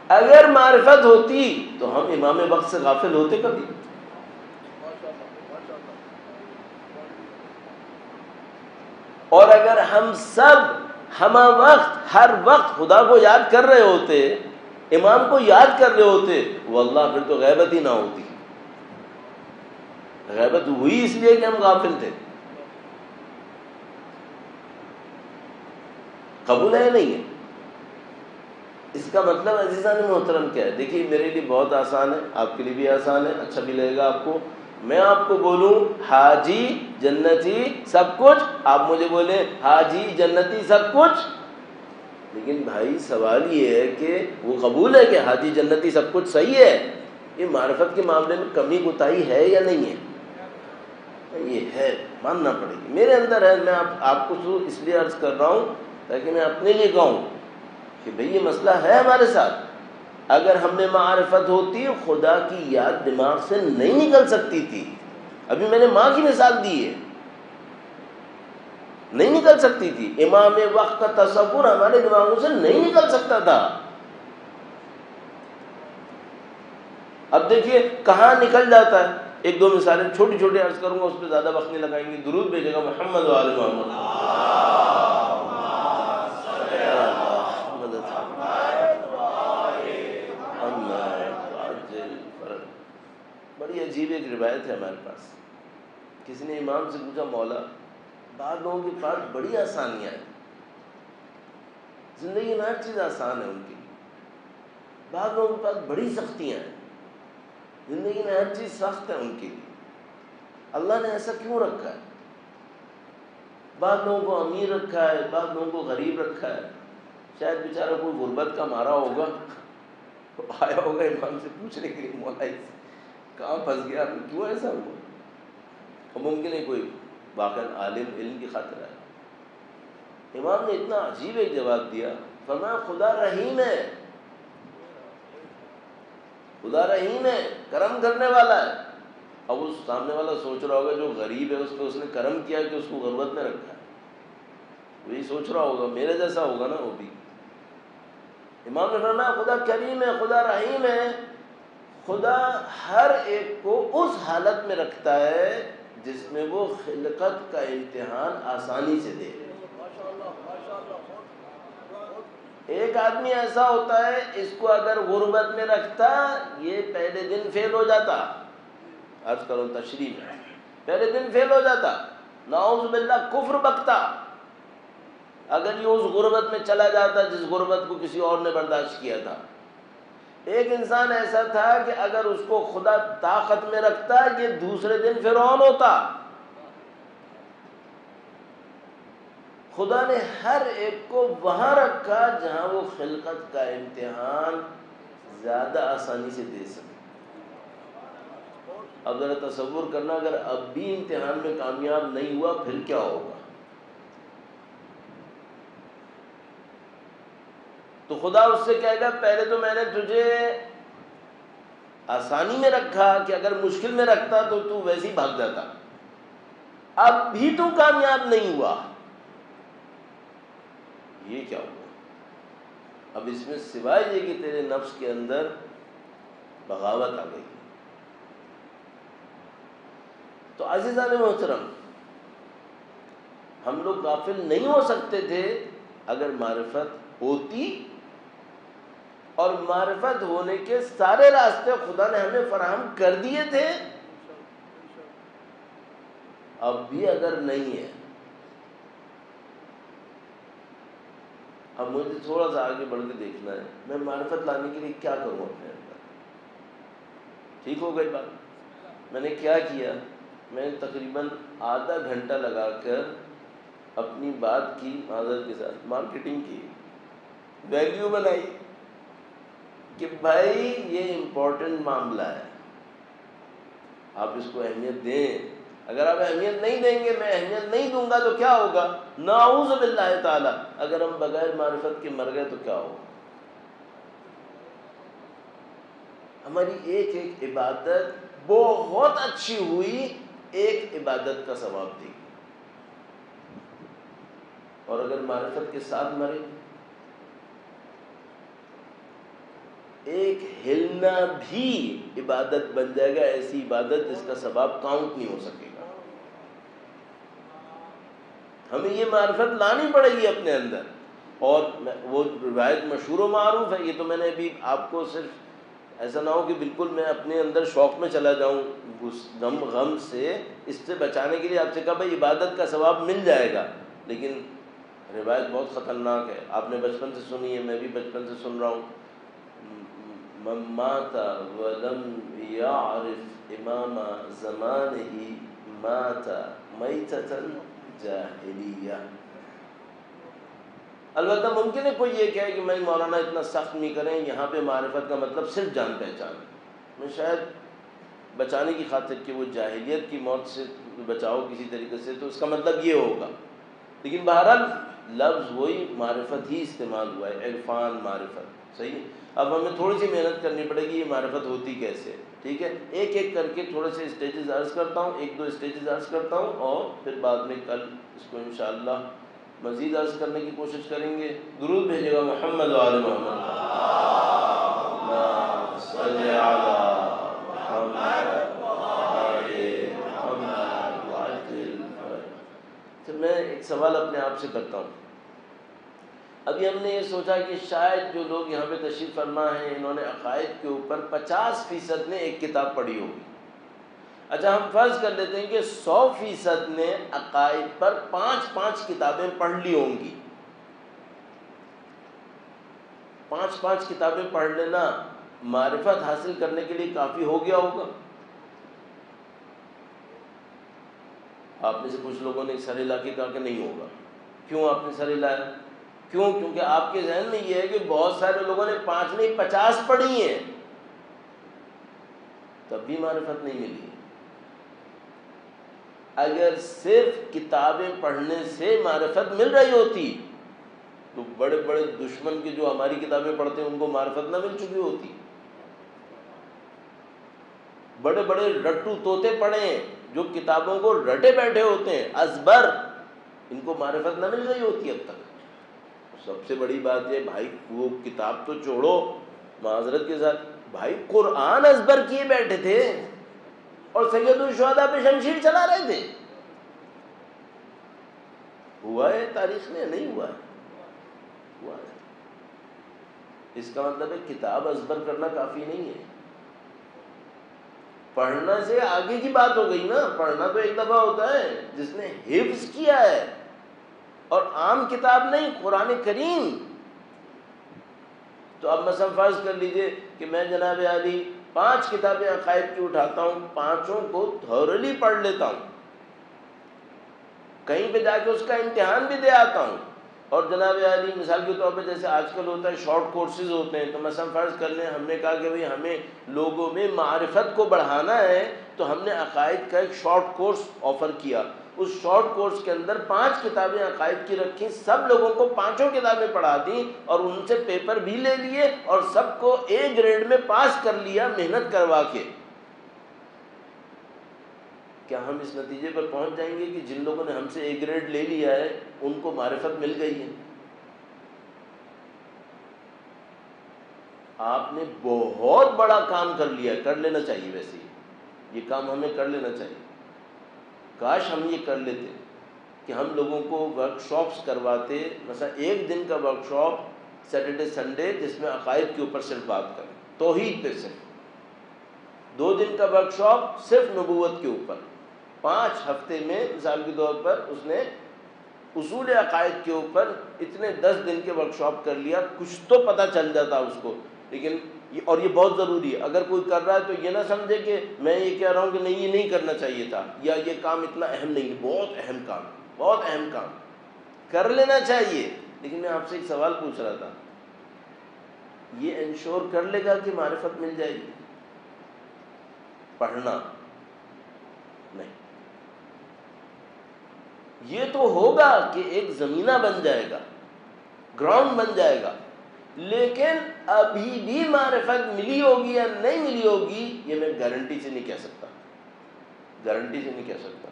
[SPEAKER 1] اگر معرفت ہوتی تو ہم امام وقت سے غافل ہوتے کبھی۔ اور اگر ہم سب ہم وقت، ہر وقت خدا کو یاد کر رہے ہوتے، امام کو یاد کر رہے ہوتے وہ اللہ پھر تو غیبت ہی نہ ہوتی۔ غیبت ہوئی اس لیے کہ ہم غافل تھے۔ قبول ہے نہیں ہے؟ اس کا مطلب عزیزہ نے محترم کیا ہے؟ دیکھیے، میرے لیے بہت آسان ہے، آپ کے لیے بھی آسان ہے اچھا بھی لگے گا آپ کو۔ میں آپ کو بولوں، حاجی، جنتی، سب کچھ۔ آپ مجھے بولیں، حاجی، جنتی، سب کچھ۔ لیکن بھائی، سوال یہ ہے کہ وہ قبول ہے کہ حاجی، جنتی، سب کچھ صحیح ہے؟ یہ معرفت کے معاملے میں کمی کوتاہی ہے یا نہیں ہے؟ یہ ہے، ماننا پڑے گی۔ میرے اندر ہے، میں آپ کو اس لیے عرض کر رہا ہوں تاکہ میں اپنے لیے کہوں کہ بھئی یہ مسئلہ ہے ہمارے ساتھ۔ اگر ہم میں معرفت ہوتی، خدا کی یاد دماغ سے نہیں نکل سکتی تھی۔ ابھی میں نے ماں کی مثال دی ہے۔ نہیں نکل سکتی تھی۔ امام وقت کا تصور ہمارے دماغوں سے نہیں نکل سکتا تھا۔ اب دیکھیے کہاں نکل جاتا ہے۔ ایک دو مثالیں چھوٹی چھوٹی عرض کروں گا، اس پہ زیادہ وقت نہیں لگائیں گے۔ درود بھیجے گا محمد وال محمد۔ بڑی عجیب ایک روایت ہے ہمارے پاس۔ کسی نے امام سے پوچھا، مولا، بعض لوگوں کے پاس بڑی آسانیاں ہیں۔ زندگی میں ہر چیز آسان ہے ان کی۔ بعض لوگوں کے پاس بڑی سختیاں ہیں۔ زندگی میں ہر چیز سخت ہے ان کی اللہ نے ایسا کیوں رکھا ہے؟ بعض لوگوں کو امیر رکھا ہے، بعض لوگوں کو غریب رکھا ہے۔ شاید بیچارہ کوئی غربت کا مارا ہوگا۔ آیا ہوگا امام سے پوچھنے کے لیے، مولا کہاں پھنس گیا کیوں ایسا ہوا؟ ممکن ہے کوئی واقع عالم علم کی خاطر ہے امام نے اتنا عجیب ایک جواب دیا، فرمایا، خدا رحیم ہے۔ خدا رحیم ہے، کرم کرنے والا ہے۔ اب اس سامنے والا سوچ رہا ہوگا، جو غریب ہے، اس پہ اس نے کرم کیا کہ اس کو غربت میں رکھا ہے۔ وہی سوچ رہا ہوگا، میرے جیسا ہوگا نا وہ بھی۔ امام نے فرمایا، خدا کریم ہے، خدا رحیم ہے۔ خدا ہر ایک کو اس حالت میں رکھتا ہے جس میں وہ خلقت کا امتحان آسانی سے دے ایک آدمی ایسا ہوتا ہے، اس کو اگر غربت میں رکھتا، یہ پہلے دن فیل ہو جاتا۔ عرض کرو تشریح میں، پہلے دن فیل ہو جاتا۔ نعوذ باللہ، کفر بکتا۔ اگر یہ اس غربت میں چلا جاتا جس غربت کو کسی اور نے برداشت کیا تھا۔ ایک انسان ایسا تھا کہ اگر اس کو خدا طاقت میں رکھتا یہ دوسرے دن فرعون ہوتا۔ خدا نے ہر ایک کو وہاں رکھا جہاں وہ خلقت کا امتحان زیادہ آسانی سے دے سکے۔ اب ذرا تصور کرنا، اگر اب بھی امتحان میں کامیاب نہیں ہوا، پھر کیا ہوگا؟ تو خدا اس سے کہے گا، پہلے تو میں نے تجھے آسانی میں رکھا کہ اگر مشکل میں رکھتا تو تو ویسے ہی بھاگ جاتا۔ اب بھی تو کامیاب نہیں ہوا۔ یہ کیا ہوا؟ اب اس میں سوائے یہ کہ تیرے نفس کے اندر بغاوت آ گئی۔ تو عزیزان محترم، ہم لوگ غافل نہیں ہو سکتے تھے اگر معرفت ہوتی اور معرفت ہونے کے سارے راستے خدا نے ہمیں فراہم کر دیے تھے۔ اب بھی اگر نہیں ہے، اب مجھے تھوڑا سا آگے بڑھ کے دیکھنا ہے۔ میں معرفت لانے کے لیے کیا کروں اپنے اندر؟ ٹھیک ہو گئی بات؟ میں نے کیا کیا؟ میں نے تقریباً آدھا گھنٹہ لگا کر اپنی بات کی معذرت کے ساتھ مارکیٹنگ کی۔ ویلیو بنائی۔ کہ بھائی یہ امپورٹنٹ معاملہ ہے۔ آپ اس کو اہمیت دیں۔ اگر آپ اہمیت نہیں دیں گے، میں اہمیت نہیں دوں گا تو کیا ہوگا؟ نعوذ باللہ تعالیٰ۔ اگر ہم بغیر معرفت کے مر گئے تو کیا ہوگا؟ ہماری ایک ایک عبادت بہت اچھی ہوئی، ایک عبادت کا ثواب دے گی اور اگر معرفت کے ساتھ مرے ایک ہلنا بھی عبادت بن جائے گا، ایسی عبادت جس کا ثواب کاؤنٹ نہیں ہو سکے گا۔ ہمیں یہ معرفت لانی پڑے گی اپنے اندر۔ اور وہ روایت مشہور و معروف ہے، یہ تو میں نے ابھی آپ کو صرف ایسا نہ ہو کہ بالکل میں اپنے اندر شوق میں چلا جاؤں۔ اس غم غم سے، اس سے بچانے کے لیے آپ سے کہا، بھائی، عبادت کا ثواب مل جائے گا۔ لیکن روایت بہت خطرناک ہے۔ آپ نے بچپن سے سنی ہے، میں بھی بچپن سے سن رہا ہوں۔ مات ولم يعرف امام زمانه مات میتتا جاہلیہ البتہ ممکن ہے کوئی یہ کہے کہ میں مولانا اتنا سخت نہیں کریں، یہاں پہ معرفت کا مطلب صرف جان پہچان میں شاید بچانے کی خاطر کہ وہ جاہلیت کی موت سے بچاؤ کسی طریقے سے تو اس کا مطلب یہ ہوگا۔ لیکن بہرحال لفظ وہی معرفت ہی استعمال ہوا ہے، عرفان معرفت۔ صحیح ہے؟ اب ہمیں تھوڑی سی محنت کرنی پڑے گی، یہ معرفت ہوتی کیسے؟ ٹھیک ہے؟ ایک ایک کر کے تھوڑے سے اسٹیجز عرض کرتا ہوں، ایک دو اسٹیجز عرض کرتا ہوں اور پھر بعد میں کل اس کو انشاءاللہ مزید عرض کرنے کی کوشش کریں گے۔ درود بھیجے گا محمد وال محمد۔ میں ایک سوال اپنے آپ سے کرتا ہوں۔ ابھی ہم نے یہ سوچا کہ شاید جو لوگ یہاں پہ تشریف فرما ہیں، انہوں نے عقائد کے اوپر پچاس فیصد نے ایک کتاب پڑھی ہوگی۔ اچھا ہم فرض کر لیتے ہیں کہ سو فیصد نے عقائد پر پانچ پانچ کتابیں پڑھ لی ہوں گی۔ پانچ پانچ کتابیں پڑھ لینا معرفت حاصل کرنے کے لیے کافی ہو گیا ہوگا۔ آپ میں سے کچھ لوگوں نے سر علاقے کہا کہ نہیں ہوگا۔ کیوں آپ نے سر لایا کیوں؟ کیونکہ آپ کے ذہن میں یہ ہے کہ بہت سارے لوگوں نے پانچ نہیں، پچاس پڑھی ہیں۔ تب بھی معرفت نہیں ملی۔ اگر صرف کتابیں پڑھنے سے معرفت مل رہی ہوتی، تو بڑے بڑے دشمن کے جو ہماری کتابیں پڑھتے ہیں، ان کو معرفت نہ مل چکی ہوتی۔ بڑے بڑے رٹو توتے پڑھے ہیں، جو کتابوں کو رٹے بیٹھے ہوتے ہیں ازبر ان کو معرفت نہ مل رہی ہوتی اب تک۔ سب سے بڑی بات یہ، بھائی، وہ کتاب تو چھوڑو معذرت کے ساتھ۔ بھائی، قرآن ازبر کیے بیٹھے تھے اور سید الشہدا پہ شمشیر چلا رہے تھے۔ ہوا ہے، تاریخ میں نہیں ہوا ہے۔ ہوا ہے۔ اس کا مطلب ہے کتاب ازبر کرنا کافی نہیں ہے۔ پڑھنا سے آگے کی بات ہو گئی نا۔ پڑھنا تو ایک دفعہ ہوتا ہے، جس نے حفظ کیا ہے۔ اور عام کتاب نہیں، قرآن کریم۔ تو اب مثلا فرض کر لیجیے کہ میں جناب علی پانچ کتابیں عقائد کی اٹھاتا ہوں، پانچوں کو تھورلی پڑھ لیتا ہوں۔ کہیں پہ جا کے اس کا امتحان بھی دے آتا ہوں۔ اور جناب علی، مثال کے طور پہ جیسے آج کل ہوتا ہے شارٹ کورسز ہوتے ہیں۔ تو مثلا فرض کر لیں، ہم نے کہا کہ بھائی ہمیں لوگوں میں معرفت کو بڑھانا ہے، تو ہم نے عقائد کا ایک شارٹ کورس آفر کیا۔ اس شارٹ کورس کے اندر پانچ کتابیں عقائد کی رکھی سب لوگوں کو پانچوں کتابیں پڑھا دیں اور ان سے پیپر بھی لے لیے اور سب کو اے گریڈ میں پاس کر لیا، محنت کروا کے۔ کیا ہم اس نتیجے پر پہنچ جائیں گے کہ جن لوگوں نے ہم سے اے گریڈ لے لیا ہے، ان کو معرفت مل گئی ہے؟ آپ نے بہت بڑا کام کر لیا، کر لینا چاہیے ویسے یہ کام ہمیں کر لینا چاہیے۔ کاش ہم یہ کر لیتے کہ ہم لوگوں کو ورک شاپس کرواتے، مثلا ایک دن کا ورک شاپ سیٹرڈے سنڈے جس میں عقائد کے اوپر صرف بات کریں، توحید پہ صرف۔ دو دن کا ورک شاپ صرف نبوت کے اوپر۔ پانچ ہفتے میں مثال کے طور پر اس نے اصول عقائد کے اوپر اتنے دس دن کے ورک شاپ کر لیا، کچھ تو پتہ چل جاتا اس کو۔ لیکن اور یہ بہت ضروری ہے۔ اگر کوئی کر رہا ہے تو یہ نہ سمجھے کہ میں یہ کہہ رہا ہوں کہ نہیں، یہ نہیں کرنا چاہیے تھا۔ یا یہ کام اتنا اہم نہیں بہت اہم کام، بہت اہم کام۔ کر لینا چاہیے۔ لیکن میں آپ سے ایک سوال پوچھ رہا تھا۔ یہ انشور کر لے گا کہ معرفت مل جائے گی؟ پڑھنا نہیں۔ یہ تو ہوگا کہ ایک زمینہ بن جائے گا، گراؤنڈ بن جائے گا۔ لیکن ابھی بھی معرفت ملی ہوگی یا نہیں ملی ہوگی، یہ میں گارنٹی سے نہیں کہہ سکتا۔ گارنٹی سے نہیں کہہ سکتا۔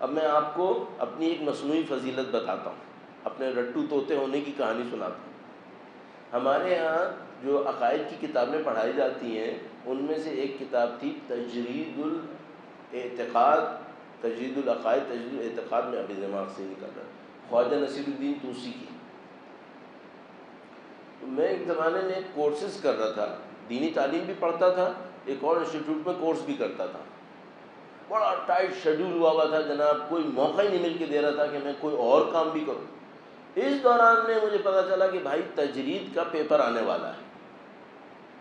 [SPEAKER 1] اب میں آپ کو اپنی ایک مصنوعی فضیلت بتاتا ہوں۔ اپنے رٹو طوطے ہونے کی کہانی سناتا ہوں۔ ہمارے یہاں جو عقائد کی کتابیں پڑھائی جاتی ہیں، ان میں سے ایک کتاب تھی تجرید الاعتقاد تجرید العقائد تجرید الاعتقاد میں ابھی دماغ سے نکل رہا خواجہ نصیر الدین توسی کی۔ میں ایک زمانے میں کورسز کر رہا تھا۔ دینی تعلیم بھی پڑھتا تھا، ایک اور انسٹیٹیوٹ میں کورس بھی کرتا تھا۔ بڑا ٹائٹ شیڈیول ہوا ہوا تھا جناب، کوئی موقع ہی نہیں مل کے دے رہا تھا کہ میں کوئی اور کام بھی کروں۔ اس دوران میں مجھے پتا چلا کہ بھائی تجرید کا پیپر آنے والا ہے۔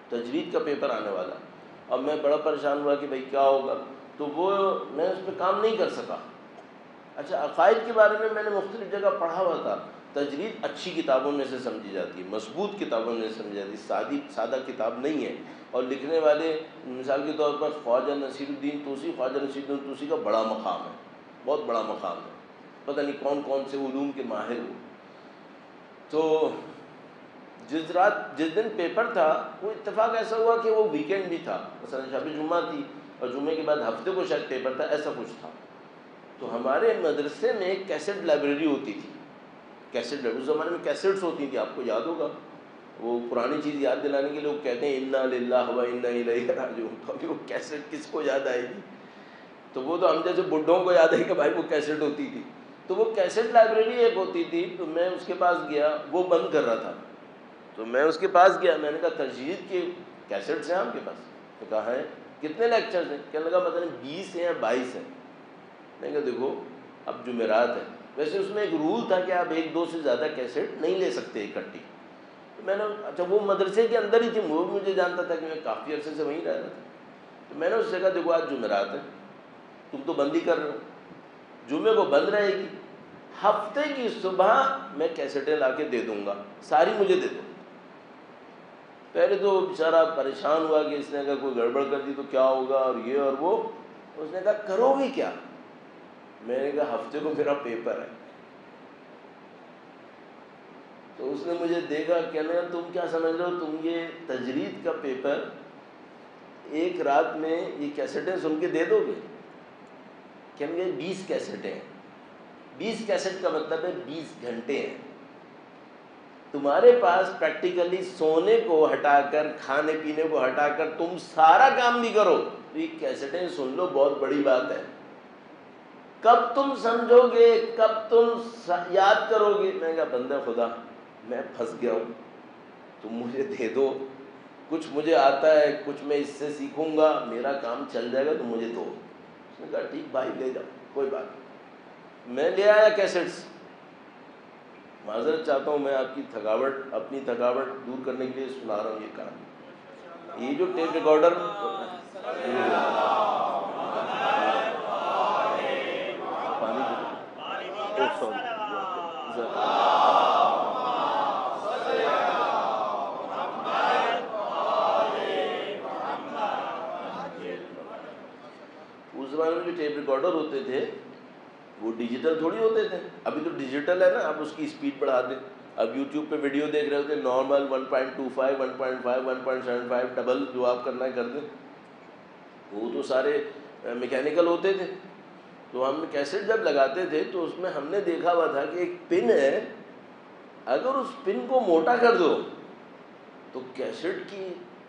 [SPEAKER 1] تجرید کا پیپر آنے والا۔ ہے اب میں بڑا پریشان ہوا کہ بھائی کیا ہوگا؟ تو وہ میں اس پہ کام نہیں کر سکا۔ اچھا عقائد کے بارے میں میں نے مختلف جگہ پڑھا ہوا تھا۔ تجرید اچھی کتابوں میں سے سمجھی جاتی ہے، مضبوط کتابوں میں سے سمجھی جاتی ہے، سادی، سادہ کتاب نہیں ہے۔ اور لکھنے والے، مثال کے طور پر خواجہ نصیر الدین توسی، خواجہ نصیر الدین توسی کا بڑا مقام ہے، بہت بڑا مقام ہے۔ پتہ نہیں کون کون سے علوم کے ماہر ہو تو جس رات، جس دن پیپر تھا، وہ اتفاق ایسا ہوا کہ وہ ویکینڈ بھی تھا۔ مثلا شب جمعہ تھی اور جمعے کے بعد ہفتے کو شاید پیپر تھا، ایسا کچھ تھا۔ تو ہمارے مدرسے میں ایک کیسٹ لائبریری ہوتی تھی۔ کیسٹ اس زمانے میں کیسٹس ہوتی تھیں، آپ کو یاد ہوگا؟ وہ پرانی چیز یاد دلانے کے لیے وہ کہتے ہیں، انا للہ ہوا انا الیہ راجعون تو ابھی وہ کیسٹ کس کو یاد آئے گی؟ تو وہ تو ہم جیسے بڈھوں کو یاد ہے کہ بھائی وہ کیسٹ ہوتی تھی۔ تو وہ کیسٹ لائبریری ایک ہوتی تھی، تو میں اس کے پاس گیا، وہ بند کر رہا تھا۔ تو میں اس کے پاس گیا، میں نے کہا ترجیح کے کیسٹس ہیں آپ کے پاس؟ تو کہا ہے کتنے لیکچرز ہیں؟ کہنے لگا مطلب بیس ہیں یا بائیس ہیں۔ میں نے کہا، دیکھو، اب جمعرات ہے۔ ویسے اس میں ایک رول تھا کہ آپ ایک دو سے زیادہ کیسٹ نہیں لے سکتے اکٹھی۔ تو میں نے اچھا وہ مدرسے کے اندر ہی تھی، وہ مجھے جانتا تھا کہ میں کافی عرصے سے وہیں رہ رہا تھا۔ تو میں نے اس سے کہا دیکھو، آج جمعرات ہے۔ تم تو بند ہی کر رہے ہو۔ جمعے کو بند رہے گی۔ ہفتے کی صبح میں کیسٹیں لا کے دے دوں گا۔ ساری مجھے دے دو۔ پہلے تو بیچارہ پریشان ہوا کہ اس نے اگر کوئی گڑبڑ کر دی تو کیا ہوگا اور یہ اور وہ۔ اس نے کہا، کرو گی کیا؟ میں نے کہا ہفتے کو میرا پیپر ہے۔ تو اس نے مجھے دیکھا، کہنے لگا، تم کیا سمجھ رہے ہو؟ تم یہ تجرید کا پیپر ایک رات میں یہ کیسٹیں سن کے دے دو گے۔ کہنے گے بیس کیسٹیں۔ ہیں بیس کیسٹ کا مطلب ہے بیس گھنٹے۔ ہیں تمہارے پاس پریکٹیکلی سونے کو ہٹا کر، کھانے پینے کو ہٹا کر تم سارا کام بھی کرو۔ تو یہ کیسٹیں سن لو، بہت بڑی بات ہے۔ کب تم سمجھو گے، کب تم یاد کرو گے؟ میں کہا، بندہ خدا، میں پھنس گیا ہوں۔ تم مجھے دے دو۔ کچھ مجھے آتا ہے، کچھ میں اس سے سیکھوں گا۔ میرا کام چل جائے گا تو مجھے دو۔ اس نے کہا، ٹھیک، بھائی، لے جاؤ، کوئی بات نہیں۔ میں لے آیا کیسٹس۔ معذرت چاہتا ہوں، میں آپ کی تھکاوٹ، اپنی تھکاوٹ دور کرنے کے لیے سنا رہا ہوں یہ کام۔ یہ جو ٹیپ ریکارڈر۔ اس زمانے میں جو ٹیپ ریکارڈر ہوتے تھے وہ ڈیجیٹل تھوڑی ہوتے تھے ابھی تو ڈیجیٹل ہے نا آپ اس کی اسپیڈ بڑھا دیں اب یوٹیوب پہ ویڈیو دیکھ رہے ہوتے normal one point two five one point five one point seven five double جو آپ کرنا ہے کر دیں وہ تو سارے میکینیکل ہوتے تھے تو ہم کیسٹ جب لگاتے تھے تو اس میں ہم نے دیکھا ہوا تھا کہ ایک پن ہے، اگر اس پن کو موٹا کر دو تو کیسٹ کی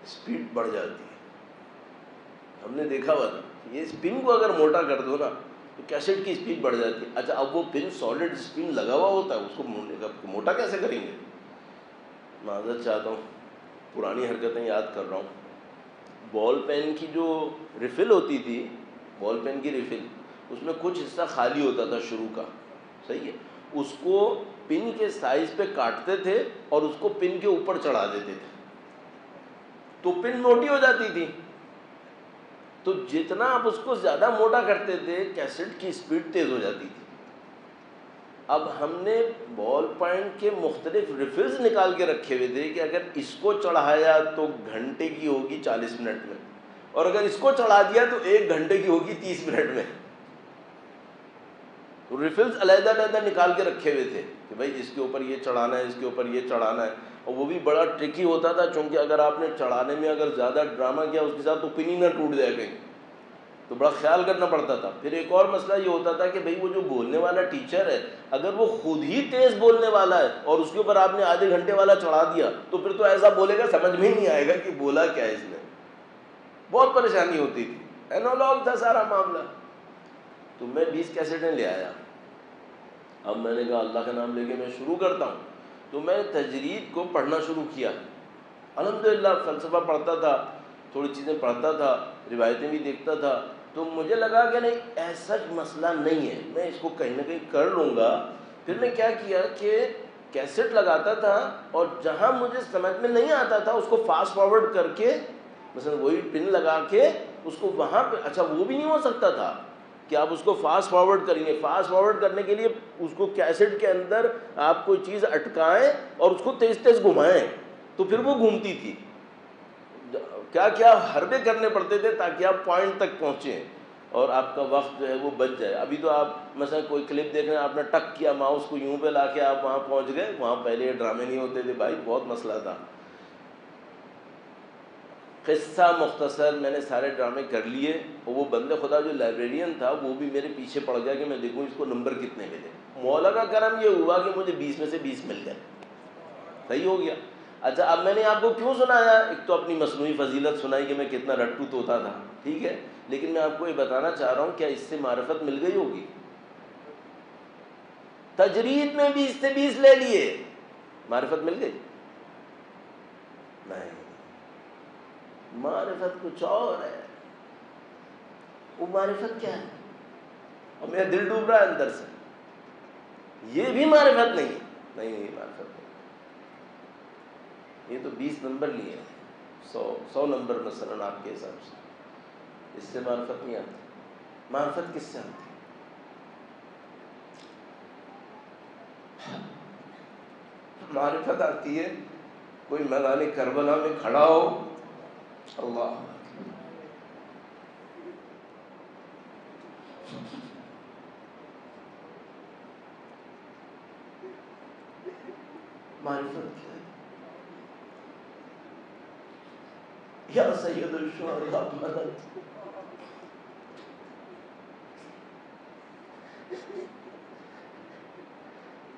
[SPEAKER 1] اسپیڈ بڑھ جاتی ہے۔ ہم نے دیکھا ہوا تھا یہ پن کو اگر موٹا کر دو نا تو کیسٹ کی اسپیڈ بڑھ جاتی ہے۔ اچھا اب وہ پن سالڈ اسپن لگا ہوا ہوتا ہے، اس کو موٹا کیسے کریں گے؟ معذرت چاہتا ہوں، پرانی حرکتیں یاد کر رہا ہوں۔ بال پین کی جو ریفل ہوتی تھی، بال پین کی ریفل اس میں کچھ حصہ خالی ہوتا تھا شروع کا، صحیح ہے؟ اس کو پن کے سائز پہ کاٹتے تھے اور اس کو پن کے اوپر چڑھا دیتے تھے۔ تو پن موٹی ہو جاتی تھی۔ تو جتنا آپ اس کو زیادہ موٹا کرتے تھے، کیسٹ کی اسپیڈ تیز ہو جاتی تھی۔ اب ہم نے بال پوائنٹ کے مختلف ریفلز نکال کے رکھے ہوئے تھے کہ اگر اس کو چڑھایا تو گھنٹے کی ہوگی چالیس منٹ میں، اور اگر اس کو چڑھا دیا تو ایک گھنٹے کی ہوگی تیس منٹ میں۔ تو ریفلز علیحدہ علیحدہ نکال کے رکھے ہوئے تھے کہ بھائی اس کے اوپر یہ چڑھانا ہے، اس کے اوپر یہ چڑھانا ہے۔ اور وہ بھی بڑا ٹرکی ہوتا تھا، چونکہ اگر آپ نے چڑھانے میں اگر زیادہ ڈرامہ کیا، اس کے ساتھ تو پنی نہ ٹوٹ جائے کہیں۔ تو بڑا خیال کرنا پڑتا تھا۔ پھر ایک اور مسئلہ یہ ہوتا تھا کہ بھائی وہ جو بولنے والا ٹیچر ہے، اگر وہ خود ہی تیز بولنے والا ہے اور اس کے اوپر آپ نے آدھے گھنٹے والا چڑھا دیا، تو پھر تو ایسا بولے گا، سمجھ میں ہی نہیں آئے گا کہ بولا کیا ہے اس نے۔ بہت پریشانی ہوتی تھی۔ اینولوگ تھا سارا معاملہ۔ تو میں بیس کیسٹیں لے آیا۔ اب میں نے کہا اللہ کا نام لے کے میں شروع کرتا ہوں۔ تو میں تجرید کو پڑھنا شروع کیا۔ الحمد للہ فلسفہ پڑھتا تھا، تھوڑی چیزیں پڑھتا تھا، روایتیں بھی دیکھتا تھا۔ تو مجھے لگا کہ نہیں، ایسا مسئلہ نہیں ہے۔ میں اس کو کہیں نہ کہیں کر لوں گا۔ پھر میں کیا کیا کہ کیسٹ لگاتا تھا اور جہاں مجھے سمجھ میں نہیں آتا تھا، اس کو فاسٹ فارورڈ کر کے، مثلا وہی پن لگا کے، اس کو وہاں پہ اچھا وہ بھی نہیں ہو سکتا تھا۔ کہ آپ اس کو فاسٹ فارورڈ کریں گے۔ فاسٹ فارورڈ کرنے کے لیے اس کو کیسٹ کے اندر آپ کوئی چیز اٹکائیں اور اس کو تیز تیز گھمائیں۔ تو پھر وہ گھومتی تھی۔ کیا کیا حربے کرنے پڑتے تھے تاکہ آپ پوائنٹ تک پہنچیں اور آپ کا وقت جو ہے وہ بچ جائے۔ ابھی تو آپ مثلا کوئی کلپ دیکھ رہے ہیں، آپ نے ٹک کیا ماؤس کو یوں پہ لا کے آپ وہاں پہنچ گئے۔ وہاں پہلے یہ ڈرامے نہیں ہوتے تھے بھائی، بہت مسئلہ تھا۔ قصہ مختصر میں نے سارے ڈرامے کر لیے اور وہ بندے خدا جو لائبریرین تھا، وہ بھی میرے پیچھے پڑ گیا کہ میں دیکھوں اس کو نمبر کتنے ملے۔ مولا کا کرم، یہ ہوا کہ مجھے بیس میں سے بیس مل گئے۔ صحیح ہو گیا۔ اچھا اب میں نے آپ کو کیوں سنایا؟ ایک تو اپنی مصنوعی فضیلت سنائی کہ میں کتنا رٹو توتا تھا، ٹھیک ہے؟ لیکن میں آپ کو یہ بتانا چاہ رہا ہوں، کیا اس سے معرفت مل گئی ہوگی؟ تجرید میں بیس سے بیس لے لیے۔ معرفت مل گئی؟ نہیں۔ معرفت کچھ اور ہے۔ وہ معرفت کیا ہے؟ اور میرا دل ڈوب رہا ہے اندر سے۔ یہ بھی معرفت نہیں نہیں معرفت نہیں۔ یہ تو بیس نمبر لیے ہیں۔ سو سو نمبر مثلاً آپ کے حساب سے۔ اس سے معرفت نہیں آتی۔ معرفت کس سے آتی؟ معرفت آتی ہے، کوئی میدان کربلا میں کھڑا ہو الله. معرفة. يا سيد الشهداء مدد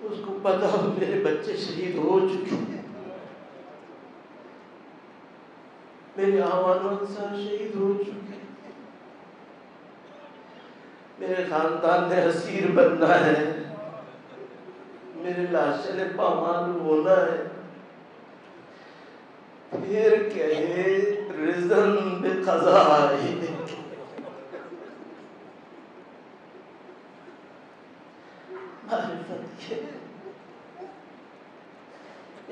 [SPEAKER 1] اس کو پتا ہو میرے بچے شہید ہو چکے ہیں۔ میرے آوان انسان شہید ہو چکے ہیں۔ میرے خاندان نے حسیر بننا ہے۔ میرے لاشے نے پامان ہونا ہے۔ پھر کہے رزن بے قضائی معرفت یہ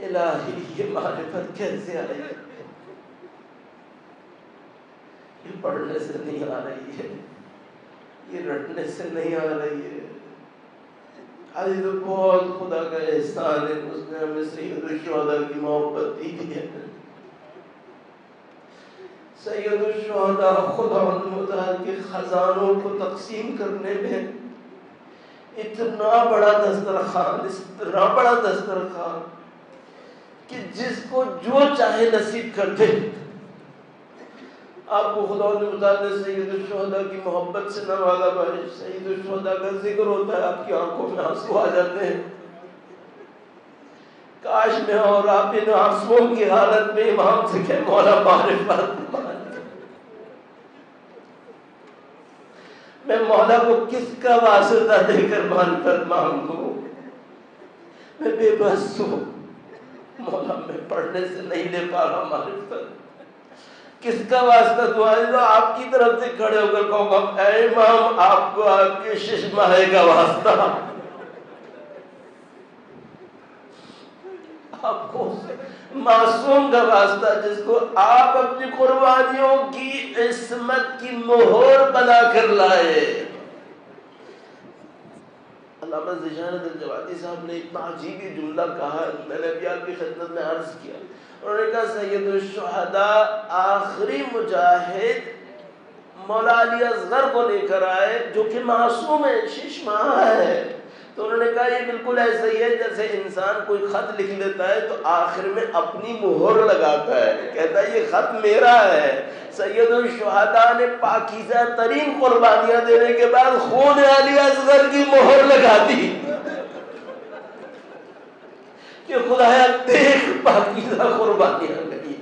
[SPEAKER 1] الہی یہ معرفت کیسے آئی یہ پڑھنے سے نہیں آ رہی ہے یہ رٹنے سے نہیں آ رہی ہے آج تو بہت خدا کا احسان ہے اس نے ہمیں سید الشہداء کی محبت دی ہے سید الشہداء خدا متعال کے خزانوں کو تقسیم کرنے میں اتنا بڑا دسترخوان، اتنا بڑا دسترخوان کہ جس کو جو چاہے نصیب کر دے۔ آپ کو خدا نے بتا دے سید الشہداء کی محبت سے نوالا بھائی، سید الشہداء کا ذکر ہوتا ہے، آپ کی آنکھوں میں آنسو آ جاتے ہیں۔ کاش میں اور آپ ان آنسووں کی حالت میں امام سے کہ مولا معرفت میں مولا کو کس کا واسطہ دے کر مان کر مانگوں؟ میں بے بس ہوں۔ مولا میں پڑھنے سے نہیں لے پا رہا معرفت کس کا واسطہ دعائیں آپ کی طرف سے کھڑے ہو کر کہوں گا، اے امام، آپ کو آپ کے ششمہ کا واسطہ۔ آپ کو سے معصوم کا واسطہ جس کو آپ اپنی قربانیوں کی عصمت کی مہور بنا کر لائے۔ علامہ زجان الجوادی صاحب نے اتنا عجیبی جملہ کہا، میں نے بھی آپ کی خدمت میں عرض کیا۔ انہوں نے کہا، سید الشہدہ آخری مجاہد مولا علی ازغر کو لے کر آئے، جو کہ معصوم ہے، شش ماہ ہے۔ تو انہوں نے کہا، یہ بالکل ایسا ہی ہے، جیسے انسان کوئی خط لکھ لیتا ہے تو آخر میں اپنی مہر لگاتا ہے۔ کہتا ہے، یہ خط میرا ہے۔ سید الشہداء نے پاکیزہ ترین قربانیاں دینے کے بعد خون علی اصغر کی مہر لگا دی۔ کہ خدایا، دیکھ پاکیزہ قربانیاں گئی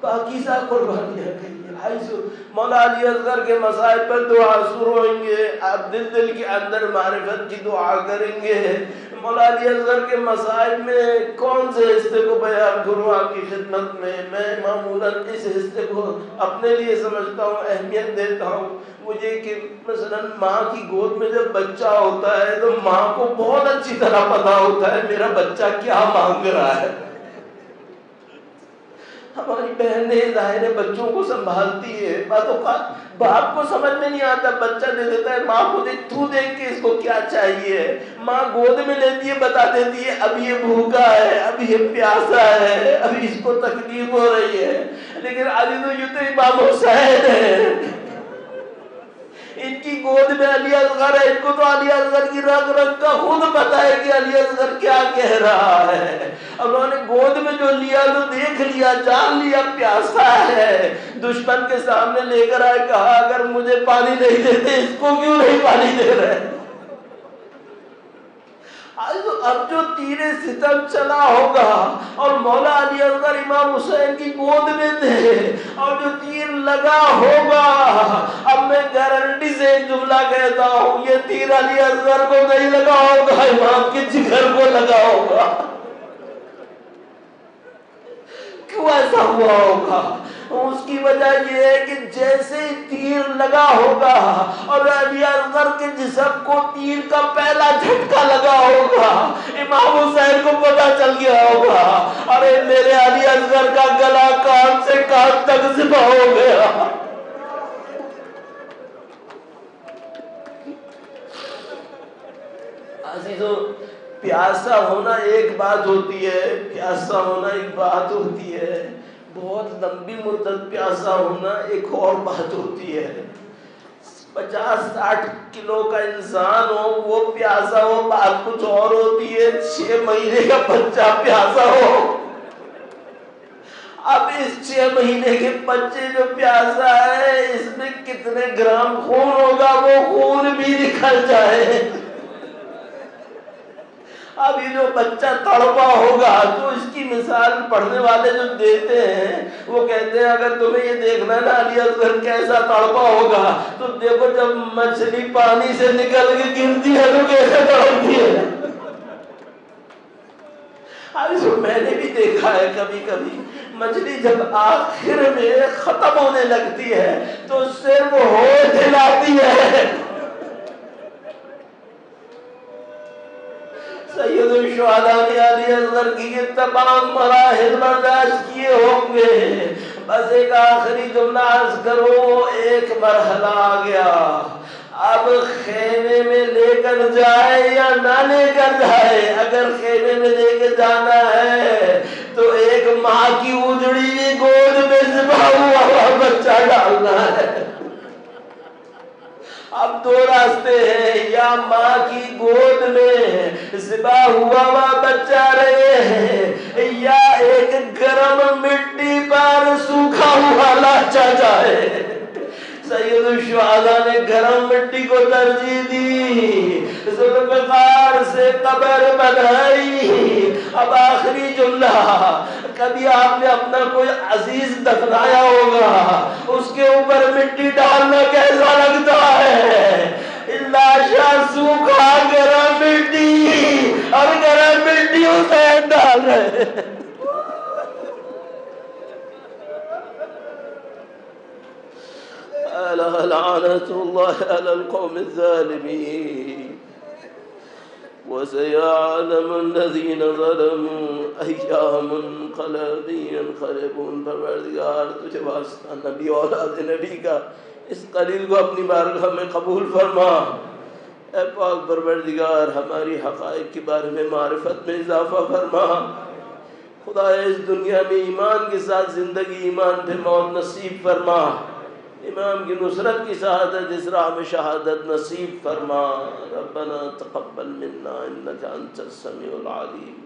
[SPEAKER 1] پاکیزہ قربانیاں گئی حیث مولا علی اصغر کے مسائل پر دعا حصور ہوئیں گے. آپ دل دل کے اندر معرفت کی دعا کریں گے. مولا علی اصغر کے مسائل میں کون سے حصے کو بیان کروں آپ کی خدمت میں؟ میں معمولاً اس حصے کو اپنے لیے سمجھتا ہوں، اہمیت دیتا ہوں. مجھے کہ مثلا ماں کی گود میں جب بچہ ہوتا ہے تو ماں کو بہت اچھی طرح پتا ہوتا ہے، میرا بچہ کیا مانگ رہا ہے؟ ہماری بہنیں ظاہر بچوں کو سنبھالتی ہے۔ بعض اوقات باپ کو سمجھ میں نہیں آتا، بچہ دے دیتا ہے، ماں کو دیکھ تو دیکھ کے اس کو کیا چاہیے؟ ماں گود میں لیتی ہے، بتا دیتی ہے، اب یہ بھوکا ہے، اب یہ پیاسا ہے، اب اس کو تکلیف ہو رہی ہے۔ لیکن عزیز تو یتیمہ حسین ہے۔ ان کی گود میں علی ازغر ہے، ان کو تو علی ازغر کی رنگ رنگ کا خود پتا ہے کہ علی ازغر کیا کہہ رہا ہے۔ اب انہوں نے گود میں جو لیا تو دیکھ لیا، جان لیا، پیاسا ہے۔ دشمن کے سامنے لے کر آئے، کہا، اگر مجھے پانی نہیں دیتے، اس کو کیوں نہیں پانی دے رہے؟ اب جو تیر ستم چلا ہوگا، اور مولا علی اکبر امام حسین کی گود میں تھے، اور جو تیر لگا ہوگا، اب میں گارنٹی سے جملہ کہتا ہوں، یہ تیر علی اکبر کو نہیں لگا ہوگا، امام کے جگر کو لگا ہوگا۔ کیوں ایسا ہوا ہوگا؟ اس کی وجہ یہ ہے کہ جیسے ہی تیر لگا ہوگا اور علی اصغر کے جسم کو تیر کا پہلا جھٹکا لگا ہوگا۔ امام حسین کو پتا چل گیا ہوگا۔ ارے میرے علی اصغر کا گلا کان سے کان تک زبا ہو گیا۔ عزیزو، پیاسا ہونا ایک بات ہوتی ہے، پیاسا ہونا ایک بات ہوتی ہے۔ بہت لمبی مدت پیاسا ہونا ایک اور بات ہوتی ہے۔ پچاس ساٹھ کلو کا انسان ہو، وہ پیاسا ہو، بات کچھ اور ہوتی ہے۔ چھ مہینے کا بچہ پیاسا ہو۔ اب اس چھ مہینے کے بچے جو پیاسا ہے، اس میں کتنے گرام خون ہوگا؟ وہ خون بھی نکل جائے۔ اب یہ جو بچہ تڑپا ہوگا تو اس کی مثال پڑھنے والے جو دیتے ہیں، وہ کہتے ہیں، اگر تمہیں یہ دیکھنا ہے نا علی اکبر کیسا تڑپا ہوگا، تو دیکھو جب مچھلی پانی سے نکل کے گرتی ہے تو کیسے تڑپتی ہے؟ میں نے بھی دیکھا ہے کبھی کبھی۔ مچھلی جب آخر میں ختم ہونے لگتی ہے تو اس سے وہ ہو دلاتی ہے۔ سید الشہداء نے علی اکبر کی یہ تمام مراحل برداشت کیے ہوں گے۔ بس ایک آخری جملہ عرض کرو، ایک مرحلہ آ گیا۔ اب خیمے میں لے کر جائے یا نہ لے کر جائے؟ اگر خیمے میں لے کر جانا ہے تو ایک ماں کی اجڑی گود میں ذبح ہوا بچہ ڈالنا ہے۔ اب دو راستے ہیں، یا ماں کی گود میں زبا ہوا ماں بچہ رہے ہیں، یا ایک گرم مٹی پر سوکھا ہوا لاچا جائے۔ سید الشہداء نے گرم مٹی کو ترجیح دی۔ ذوالفقار سے قبر بنائی اب آخری جملہ، کبھی آپ نے اپنا کوئی عزیز دفنایا ہوگا؟ اس کے اوپر مٹی ڈالنا کیسا لگتا ہے؟ لاشا سوکھا گرم مٹی، اور گرم مٹی اسے ڈال رہے ہیں تعالى لعنة الله على القوم الظالمين. وسيعلم الذين ظلموا أيام منقلب ينقلبون پروردگار تجھے واسطہ نبی اولاد نبی کا، اس قلیل کو اپنی بارگاہ میں قبول فرما. اے پاک پروردگار، ہماری حقائق کے بارے میں معرفت میں اضافہ فرما. خدا اس دنیا میں ایمان کے ساتھ زندگی، ایمان پہ موت نصیب فرما. امام کی نصرت کی شہادت اس راہ میں شہادت نصیب فرما، ربنا تقبل منا انك انت السميع العليم